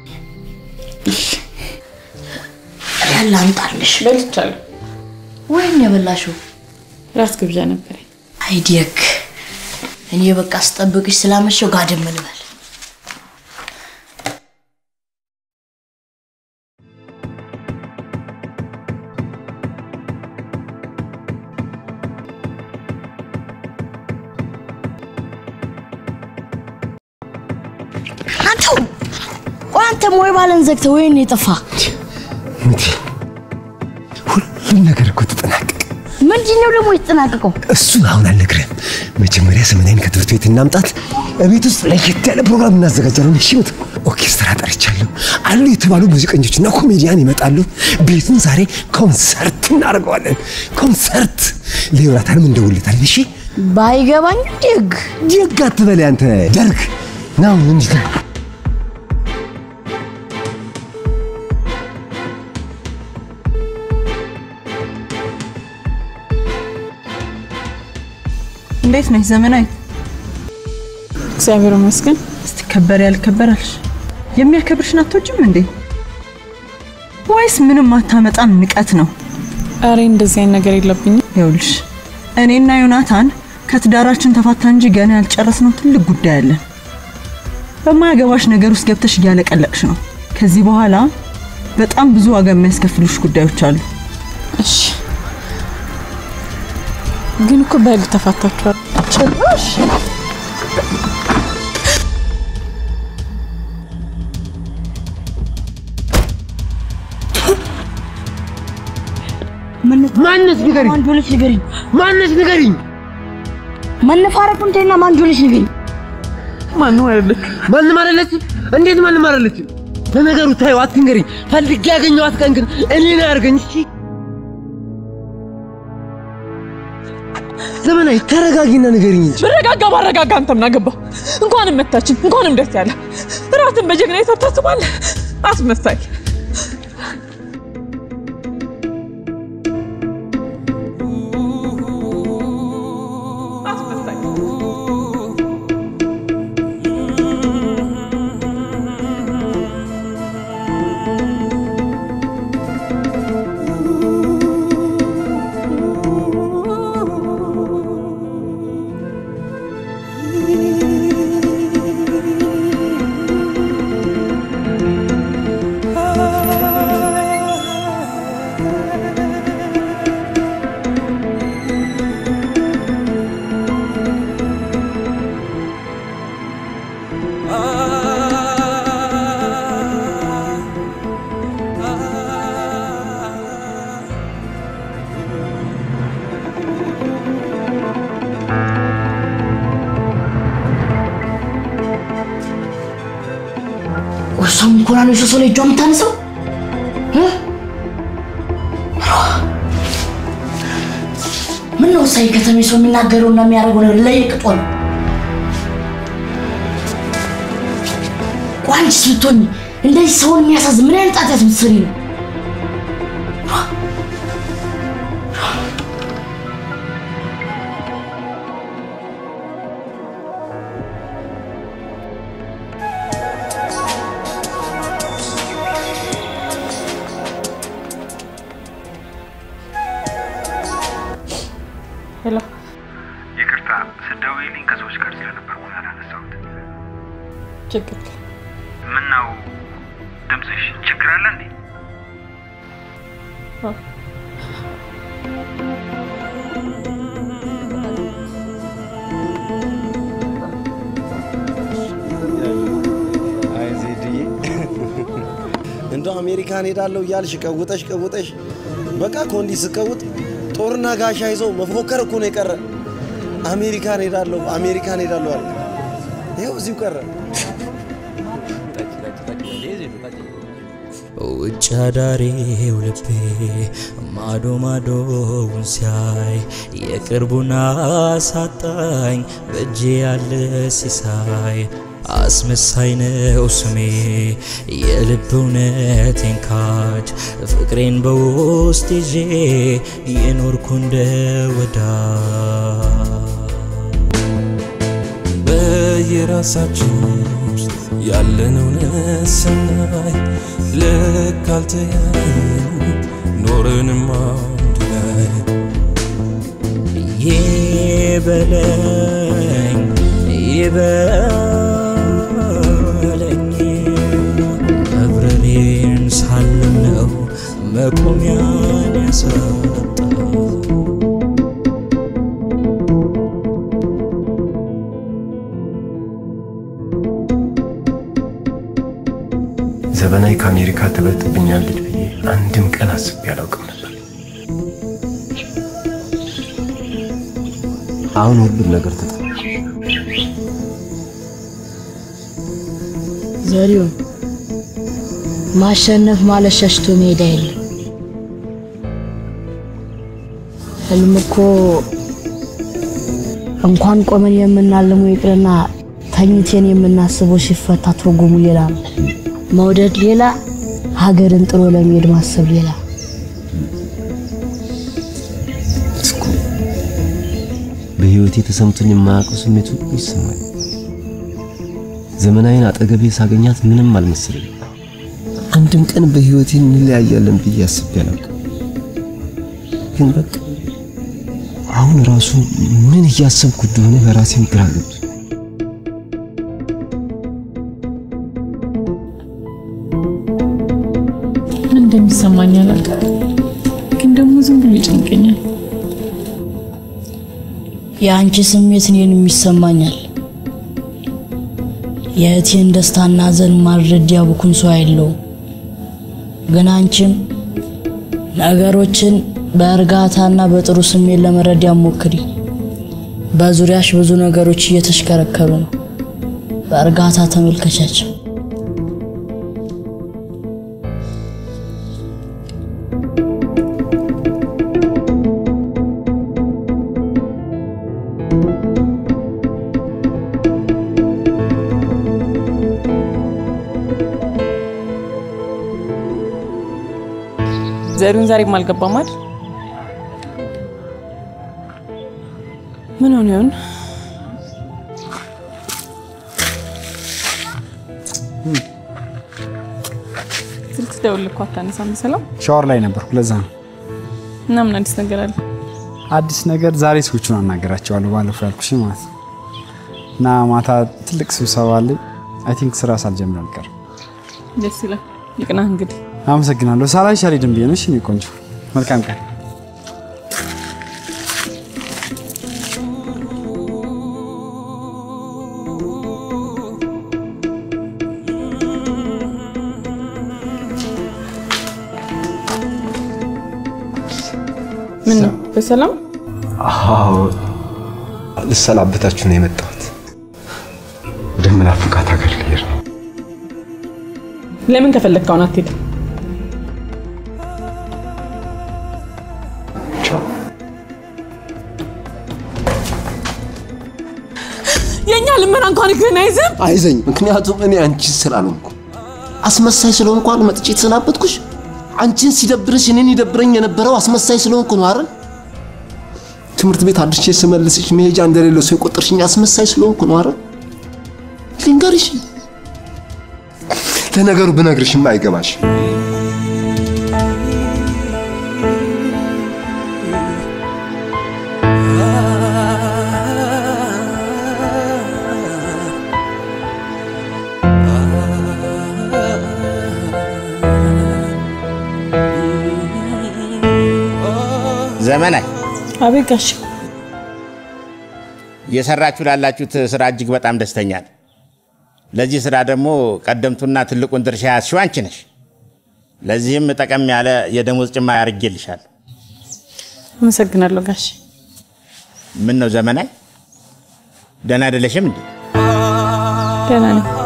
ያለ አምጣልሽ። በልቻለሁ። ወይም የበላሽው ራስ ግብዣ ነበረኝ። አይዲየክ እኔ በቃ ስጠብቅሽ ስላመሸው ጋደም እንበል። ባለን ዘግተህ ወይን የጠፋ ሁሉም ነገር እኮ ተጠናቀቀ። ምንድን ነው ደግሞ የተጠናቀቀው? እሱን አሁን አልነግርህም። መጀመሪያ ዘመናዊን ከትምህርት ቤት እናምጣት። እቤት ውስጥ ለየት ያለ ፕሮግራም እናዘጋጃለን። እሺ ምት ኦርኬስትራ ጠርቻለሁ። አሉ የተባሉ ሙዚቀኞችና ኮሜዲያን ይመጣሉ። ቤቱን ዛሬ ኮንሰርት እናደርገዋለን። ኮንሰርት ለዮናታንም እንደውልታለን። እሺ ባይገባኝ ደግ ደግ አትበል አንተ ደርግ ናው እንዲህ እንዴት ነሽ ዘመናዊ? እግዚአብሔር ይመስገን። ስትከበር ያልከበራልሽ የሚያከብርሽን አትወጂም እንዴ? ወይስ ምንም አታመጣም ንቀት ነው? አሬ እንደዚህ አይነት ነገር የለብኝም። ይኸውልሽ እኔና ዮናታን ከትዳራችን ተፋታ እንጂ ገና ያልጨረስነው ትልቅ ጉዳይ አለን። በማያገባሽ ነገር ውስጥ ገብተሽ እያለቀለቅሽ ነው። ከዚህ በኋላ በጣም ብዙ ዋጋ የሚያስከፍሉሽ ጉዳዮች አሉ። እሺ፣ ግን እኮ በህግ ተፋታችኋል። ጭራሽ ማነስ ንገሪኝ፣ ማንጆልሽ ንገሪኝ፣ ማነስ ንገሪኝ፣ መነፋረቁ እንትና ማንጆልሽ ንገሪኝ። ማንም አይደለች፣ ማንም አይደለች። እንዴት ማንም አይደለች? ለነገሩ ታዩ አትንገሪኝ፣ ፈልጌ ያገኘኋት ቀን ግን እኔን አያርገኝ እስኪ ዘመናዊ ተረጋጊና ንገሪኝ እንጂ ብረጋጋ ባረጋጋ አንተ ምን አገባ? እንኳንም መታችን እንኳንም ደስ ያለ እራትን በጀግና ታስባለህ። አስመሳይ ነው ሰው ላይ እጇ የምታነሳው? ምን ነው ሳይ ከተሜ ሰው የሚናገረውና የሚያደርገው ነገር ለየቅጦ ነው። ቆይ አንቺስ ብትሆኚ እንደዚህ ሰውን የሚያሳዝን ምን አይነት ጣጣት ብትሰሪ ነው? አሜሪካን ሄዳለሁ እያልሽ ቀውጠሽ ቀውጠሽ በቃ እኮ እንዲህ ስቀውጥ ጦርና ጋሻ ይዘው መፎከር እኮ ነው የቀረ። አሜሪካን ሄዳለሁ አሜሪካን ሄዳለሁ አለ። ይኸው እዚሁ ቀረ። ውጭ አዳሪው ልቤ ማዶ ማዶውን ሲያይ የቅርቡን አሳጣኝ በእጄ ያለ ሲሳይ አስመሳይ ነው ስሜ። የልብ እውነቴን ካድ ፍቅሬን በውስጥ ይዤ የኖርኩ እንደ ወዳጅ። በየራሳችን ውስጥ ያለን እውነት ስናይ ልክ አልተያየንም ይበለኝ መቆሚያን ያሳጣው ዘመናዊ ከአሜሪካ ትበልጥብኛለች ብዬ አንድም ቀን አስቤ አላውቅም ነበር። አሁን ሁሉም ነገር ትቶ ዘሪሁን ማሸነፍ ማለት ሸሽቶ መሄድ አይደለም። ህልም እኮ እንኳን ቆመን የምናልመው ይቅርና ተኝቴን የምናስበው ሲፈታ ትርጉሙ ሌላ ነው። መውደድ ሌላ፣ ሀገርን ጥሎ ለመሄድ ማሰብ ሌላ። በህይወቴ ተሰምቶኝ የማያውቀው ሁሉ ይሰማል። ዘመናዊን አጠገቤ ሳገኛት ምንም አልመሰለኝ። አንድም ቀን በህይወቴ እንለያያለን ብዬ አስቤ አላውቅም። ግን በቃ አሁን ራሱ ምን እያሰብኩ እንደሆነ በራሴም ግራ ገብቶኝ ምን እንደሚሰማኝ አላውቅም፣ ግን ደግሞ ዝም ብሎ ይጨንቀኛል። የአንቺ ስሜት እኔንም ይሰማኛል። የእህቴን ደስታና ሐዘን ማድረድ ያቡኩን ሰው አይለውም። ግን አንቺም ነገሮችን በእርጋታና በጥሩ ስሜት ለመረዳት ሞክሪ። በዙሪያሽ ብዙ ነገሮች እየተሽከረከሩ ነው። በእርጋታ ተመልከቻቸው። ዘሪሁን ዛሬም አልገባም አይደል? ምን ሆነ ይሆን? ስልክ ስደውልልህ እኮ አታነሳም። ሰላም ሻወር ላይ ነበርኩ፣ ለዛ ነው። እና ምን አዲስ ነገር አለ? አዲስ ነገር ዛሬ ሰዎቹን አናገራቸዋለሁ፣ ባለፈው ያልኩሽ ማለት ነው። እና ማታ ትልቅ ስብሰባ አለኝ። I think ስራ ሳልጀምር አልቀርም። ደስ ይላል። ይቅናህ እንግዲህ። አመሰግናለሁ። ሳላይሽ አልሄድም ብዬ ነው። እሺ፣ እኔ ቆንጆ፣ መልካም ቀን። በሰላም አዎ ልሰናበታችሁ ነው የመጣሁት። ወደምናፍቃት ሀገር ልሄድ ነው። ለምን ከፈለግክ አሁን አትሄድም? የእኛ ልመና እንኳን እግርህን አይዝም። አይዘኝ። ምክንያቱም እኔ አንቺን ስላልሆንኩ አስመሳይ ስለሆንኩ መጥቼ የተሰናበትኩሽ። አንቺን ሲደብርሽ እኔን ይደብረኝ የነበረው አስመሳይ ስለሆንኩ ነው አይደል? ትምህርት ቤት አድርሼ ስመልስሽ መሄጃ እንደሌለው ሰው የቆጠርሽኝ አስመሳይ ስለሆንኩ ነው አይደል? ልንገርሽ፣ ለነገሩ ብነግርሽም አይገባሽ። ዘመናይ አቤት ጋሽ እየሰራችሁ ላላችሁት ስራ እጅግ በጣም ደስተኛ ነኝ። ለዚህ ስራ ደግሞ ቀደምቱና ትልቁን ድርሻ ያዝሽው አንቺ ነሽ። ለዚህም ጠቀም ያለ የደሞዝ ጭማሪ አድርጌልሻለሁ። አመሰግናለሁ ጋሽ። ምን ነው ዘመናይ፣ ደህና አይደለሽም እንዴ? ደህና ነኝ።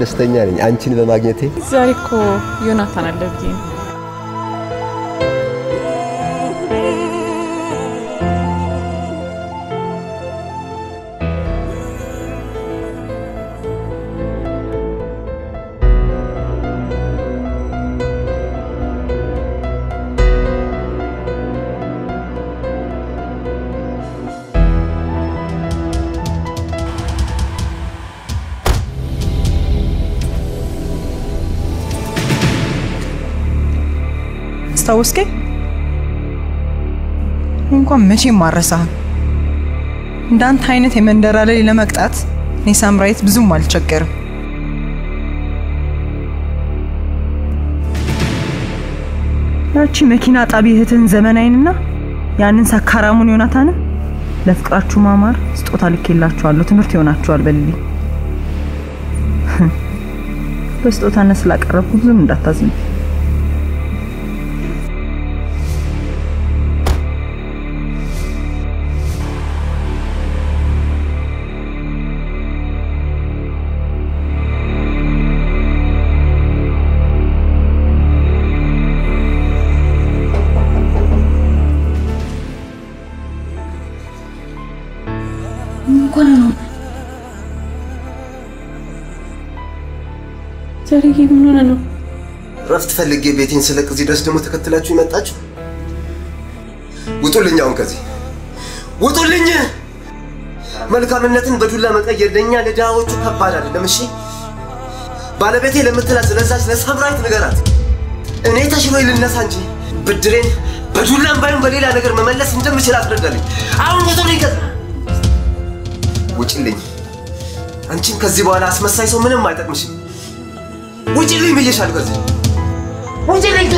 ደስተኛ ነኝ አንቺን በማግኘቴ። ዛሬ እኮ ዮናታን አለ አስታወስከኝ? እንኳን መቼም አልረሳህም። እንዳንተ አይነት የመንደራለል ለመቅጣት እኔ ሳምራዊት ብዙም አልቸገርም። ያቺ መኪና ጣቢ እህትህን ዘመናዊንና ያንን ሰካራሙን ዮናታንን ለፍቅራችሁ ማማር ስጦታ ልኬላችኋለሁ፣ ትምህርት ይሆናችኋል በልልኝ። በስጦታነት ስላቀረብኩ ብዙም እንዳታዝኑ። ፈልጌ ቤቴን ስለቅ እዚህ ድረስ ደግሞ ተከትላችሁ ይመጣችሁ። ውጡልኝ! አሁን ከዚህ ውጡልኝ! መልካምነትን በዱላ መቀየር ለእኛ ለድሃዎቹ ከባድ አይደለም። እሺ ባለቤቴ ለምትላት ስለዛች ለሳምራዊት ንገራት። እኔ ተሽሎኝ ልነሳ እንጂ ብድሬን በዱላም ባይሆን በሌላ ነገር መመለስ እንደምችል አስረዳልኝ። አሁን ውጡልኝ! ከዚህ ውጭልኝ። አንቺም ከዚህ በኋላ አስመሳይ ሰው ምንም አይጠቅምሽም። ውጭልኝ ብዬሻለሁ። ከዚህ ውጭልኝ ከዚህ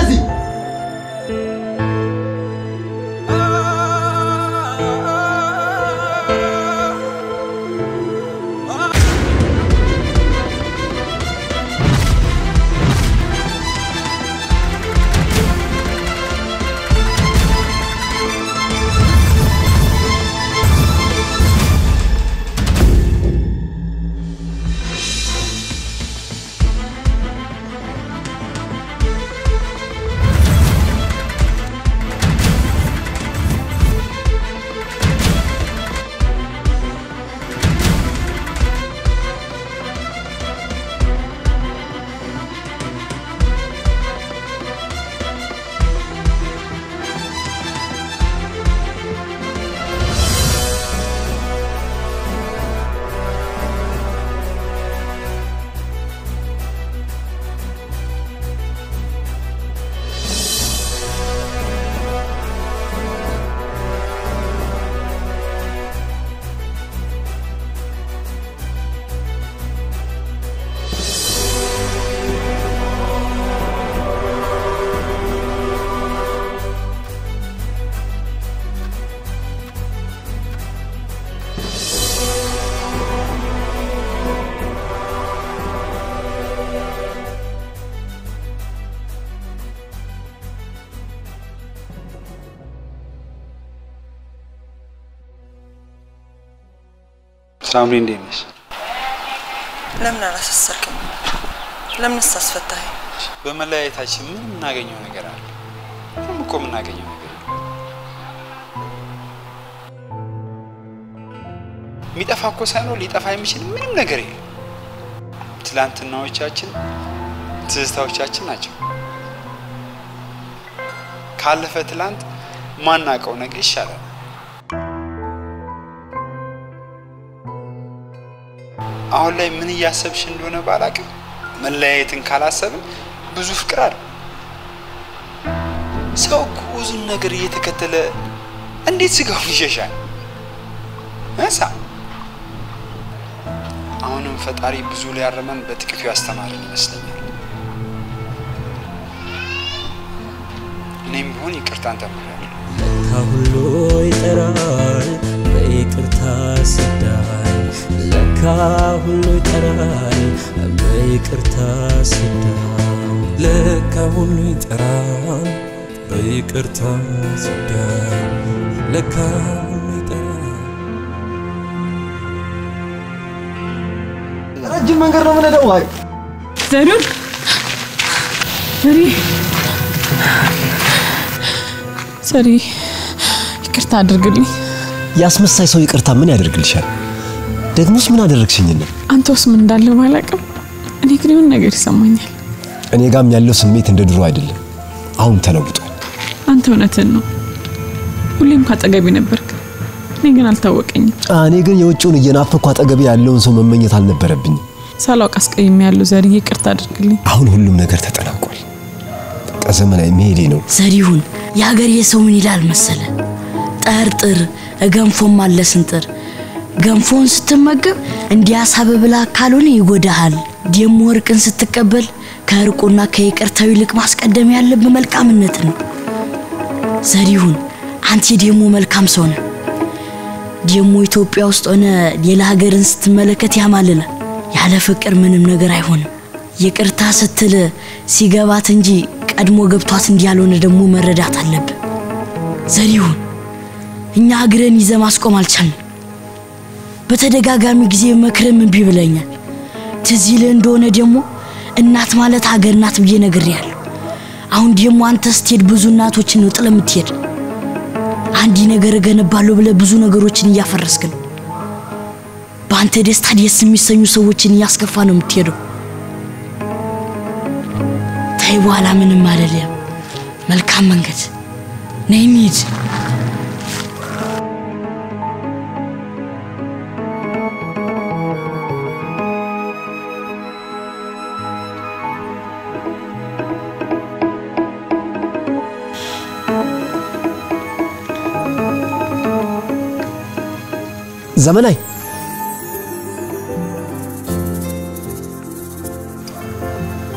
ሳምሪ እንዴት ነሽ? ለምን አላሳሰርክም? ለምንስ አስፈታኸኝ? በመለያየታችን ምን የምናገኘው ነገር አለ? ምንም እኮ የምናገኘው ነገር የሚጠፋ እኮ ሳይኖር ሊጠፋ የሚችል ምንም ነገር የለም። ትላንትናዎቻችን ትዝታዎቻችን ናቸው። ካለፈ ትላንት ማናውቀው ነገር ይሻላል። አሁን ላይ ምን እያሰብሽ እንደሆነ ባላቅም መለያየትን ካላሰብን ብዙ ፍቅር አለ። ሰው ብዙን ነገር እየተከተለ እንዴት ስጋውን ይሸሻል? እሳ አሁንም ፈጣሪ ብዙ ሊያርመን በጥቂቱ ያስተማረን ይመስለኛል። እኔም ቢሆን ይቅርታን ተምሬያለሁ። ለካ ሁሉ ይጠራል በይቅርታ ሁሉ ይጠራል በይቅርታ ሲዳኝ ለካ ሁሉ ይጠራል በይቅርታ ሲዳኝ ለካ ሁሉ ይጠራል ረጅም መንገድ ነው የምንሄደው። አይ ዘሪሁን ዘሪ ዘሪ ይቅርታ አድርግልኝ። የአስመሳይ ሰው ይቅርታ ምን ያደርግልሻል? ደግሞስ ምን አደረግሽኝና? አንተ ውስጥ ምን እንዳለ ባላቅም እኔ ግን የሆነ ነገር ይሰማኛል። እኔ ጋም ያለው ስሜት እንደ ድሮ አይደለም፣ አሁን ተለውጧል። አንተ እውነትን ነው። ሁሌም ካጠገቢ ነበርክ፣ እኔ ግን አልታወቀኝም። እኔ ግን የውጭውን እየናፈኩ አጠገቤ ያለውን ሰው መመኘት አልነበረብኝም። ሳላውቅ አስቀይሜ ያለው ዘሪ ይቅርታ አድርግልኝ። አሁን ሁሉም ነገር ተጠናቋል። በቃ ዘመናዊ መሄዴ ነው። ዘሪሁን የሀገሬ ሰው ምን ይላል መሰለ? ጠርጥር ገንፎም አለ ስንጥር። ገንፎን ስትመገብ እንዲያሳብ ብላ ካልሆነ ይጎዳሃል። ደሞ እርቅን ስትቀበል ከእርቁና ከይቅርታው ይልቅ ማስቀደም ያለብህ መልካምነት ነው። ዘሪሁን አንተ ደሞ መልካም ሰው ነህ። ደሞ ኢትዮጵያ ውስጥ ሆነ ሌላ ሀገርን ስትመለከት ያማልላል። ያለ ፍቅር ምንም ነገር አይሆንም። ይቅርታ ስትል ሲገባት እንጂ ቀድሞ ገብቷት እንዲያልሆነ ደግሞ መረዳት አለብህ። ዘሪሁን እኛ እግርን ይዘ ማስቆም አልቻልንም። በተደጋጋሚ ጊዜ መክረም እምቢ ብለኛል። ትዝ ይልህ እንደሆነ ደግሞ እናት ማለት ሀገር ናት ብዬ ነግሬያለሁ። አሁን ደግሞ አንተ ስትሄድ ብዙ እናቶችን ነው ጥለህ የምትሄድ። አንዲ ነገር እገነባለሁ ብለህ ብዙ ነገሮችን እያፈረስክ ነው። በአንተ ደስታ ደስ የሚሰኙ ሰዎችን እያስከፋ ነው የምትሄደው። ተይ በኋላ ምንም አይደለም። መልካም መንገድ ነይ እንሂድ። ዘመናይ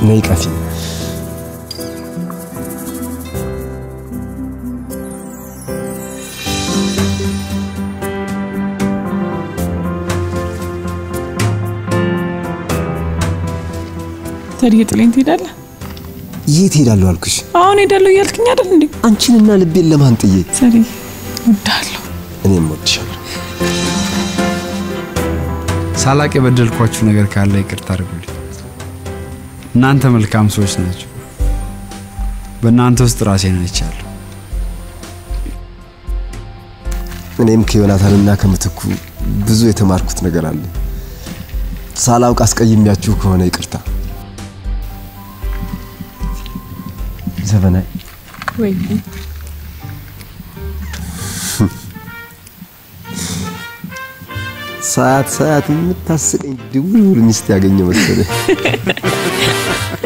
ነይ ቀፊ ታዲያ ትሄዳለህ? የት ሄዳለሁ አልኩሽ? አሁን ሄዳለሁ እያልክኝ አይደል እንዴ? አንቺንና ልቤን ለማን ጥዬ? ሰሪ እወድሃለሁ። እኔም እወድሻለሁ። ሳላቅ የበደልኳችሁ ነገር ካለ ይቅርታ አድርጉልኝ። እናንተ መልካም ሰዎች ናቸው። በእናንተ ውስጥ ራሴን አይቻለሁ። እኔም ከዮናታንና ከምትኩ ብዙ የተማርኩት ነገር አለ። ሳላውቅ አስቀይሜያችሁ ከሆነ ይቅርታ። ዘበናይ ወይ ሰዓት ሰዓት የምታስቀኝ ድውል ሚስት ያገኘ መሰለኝ።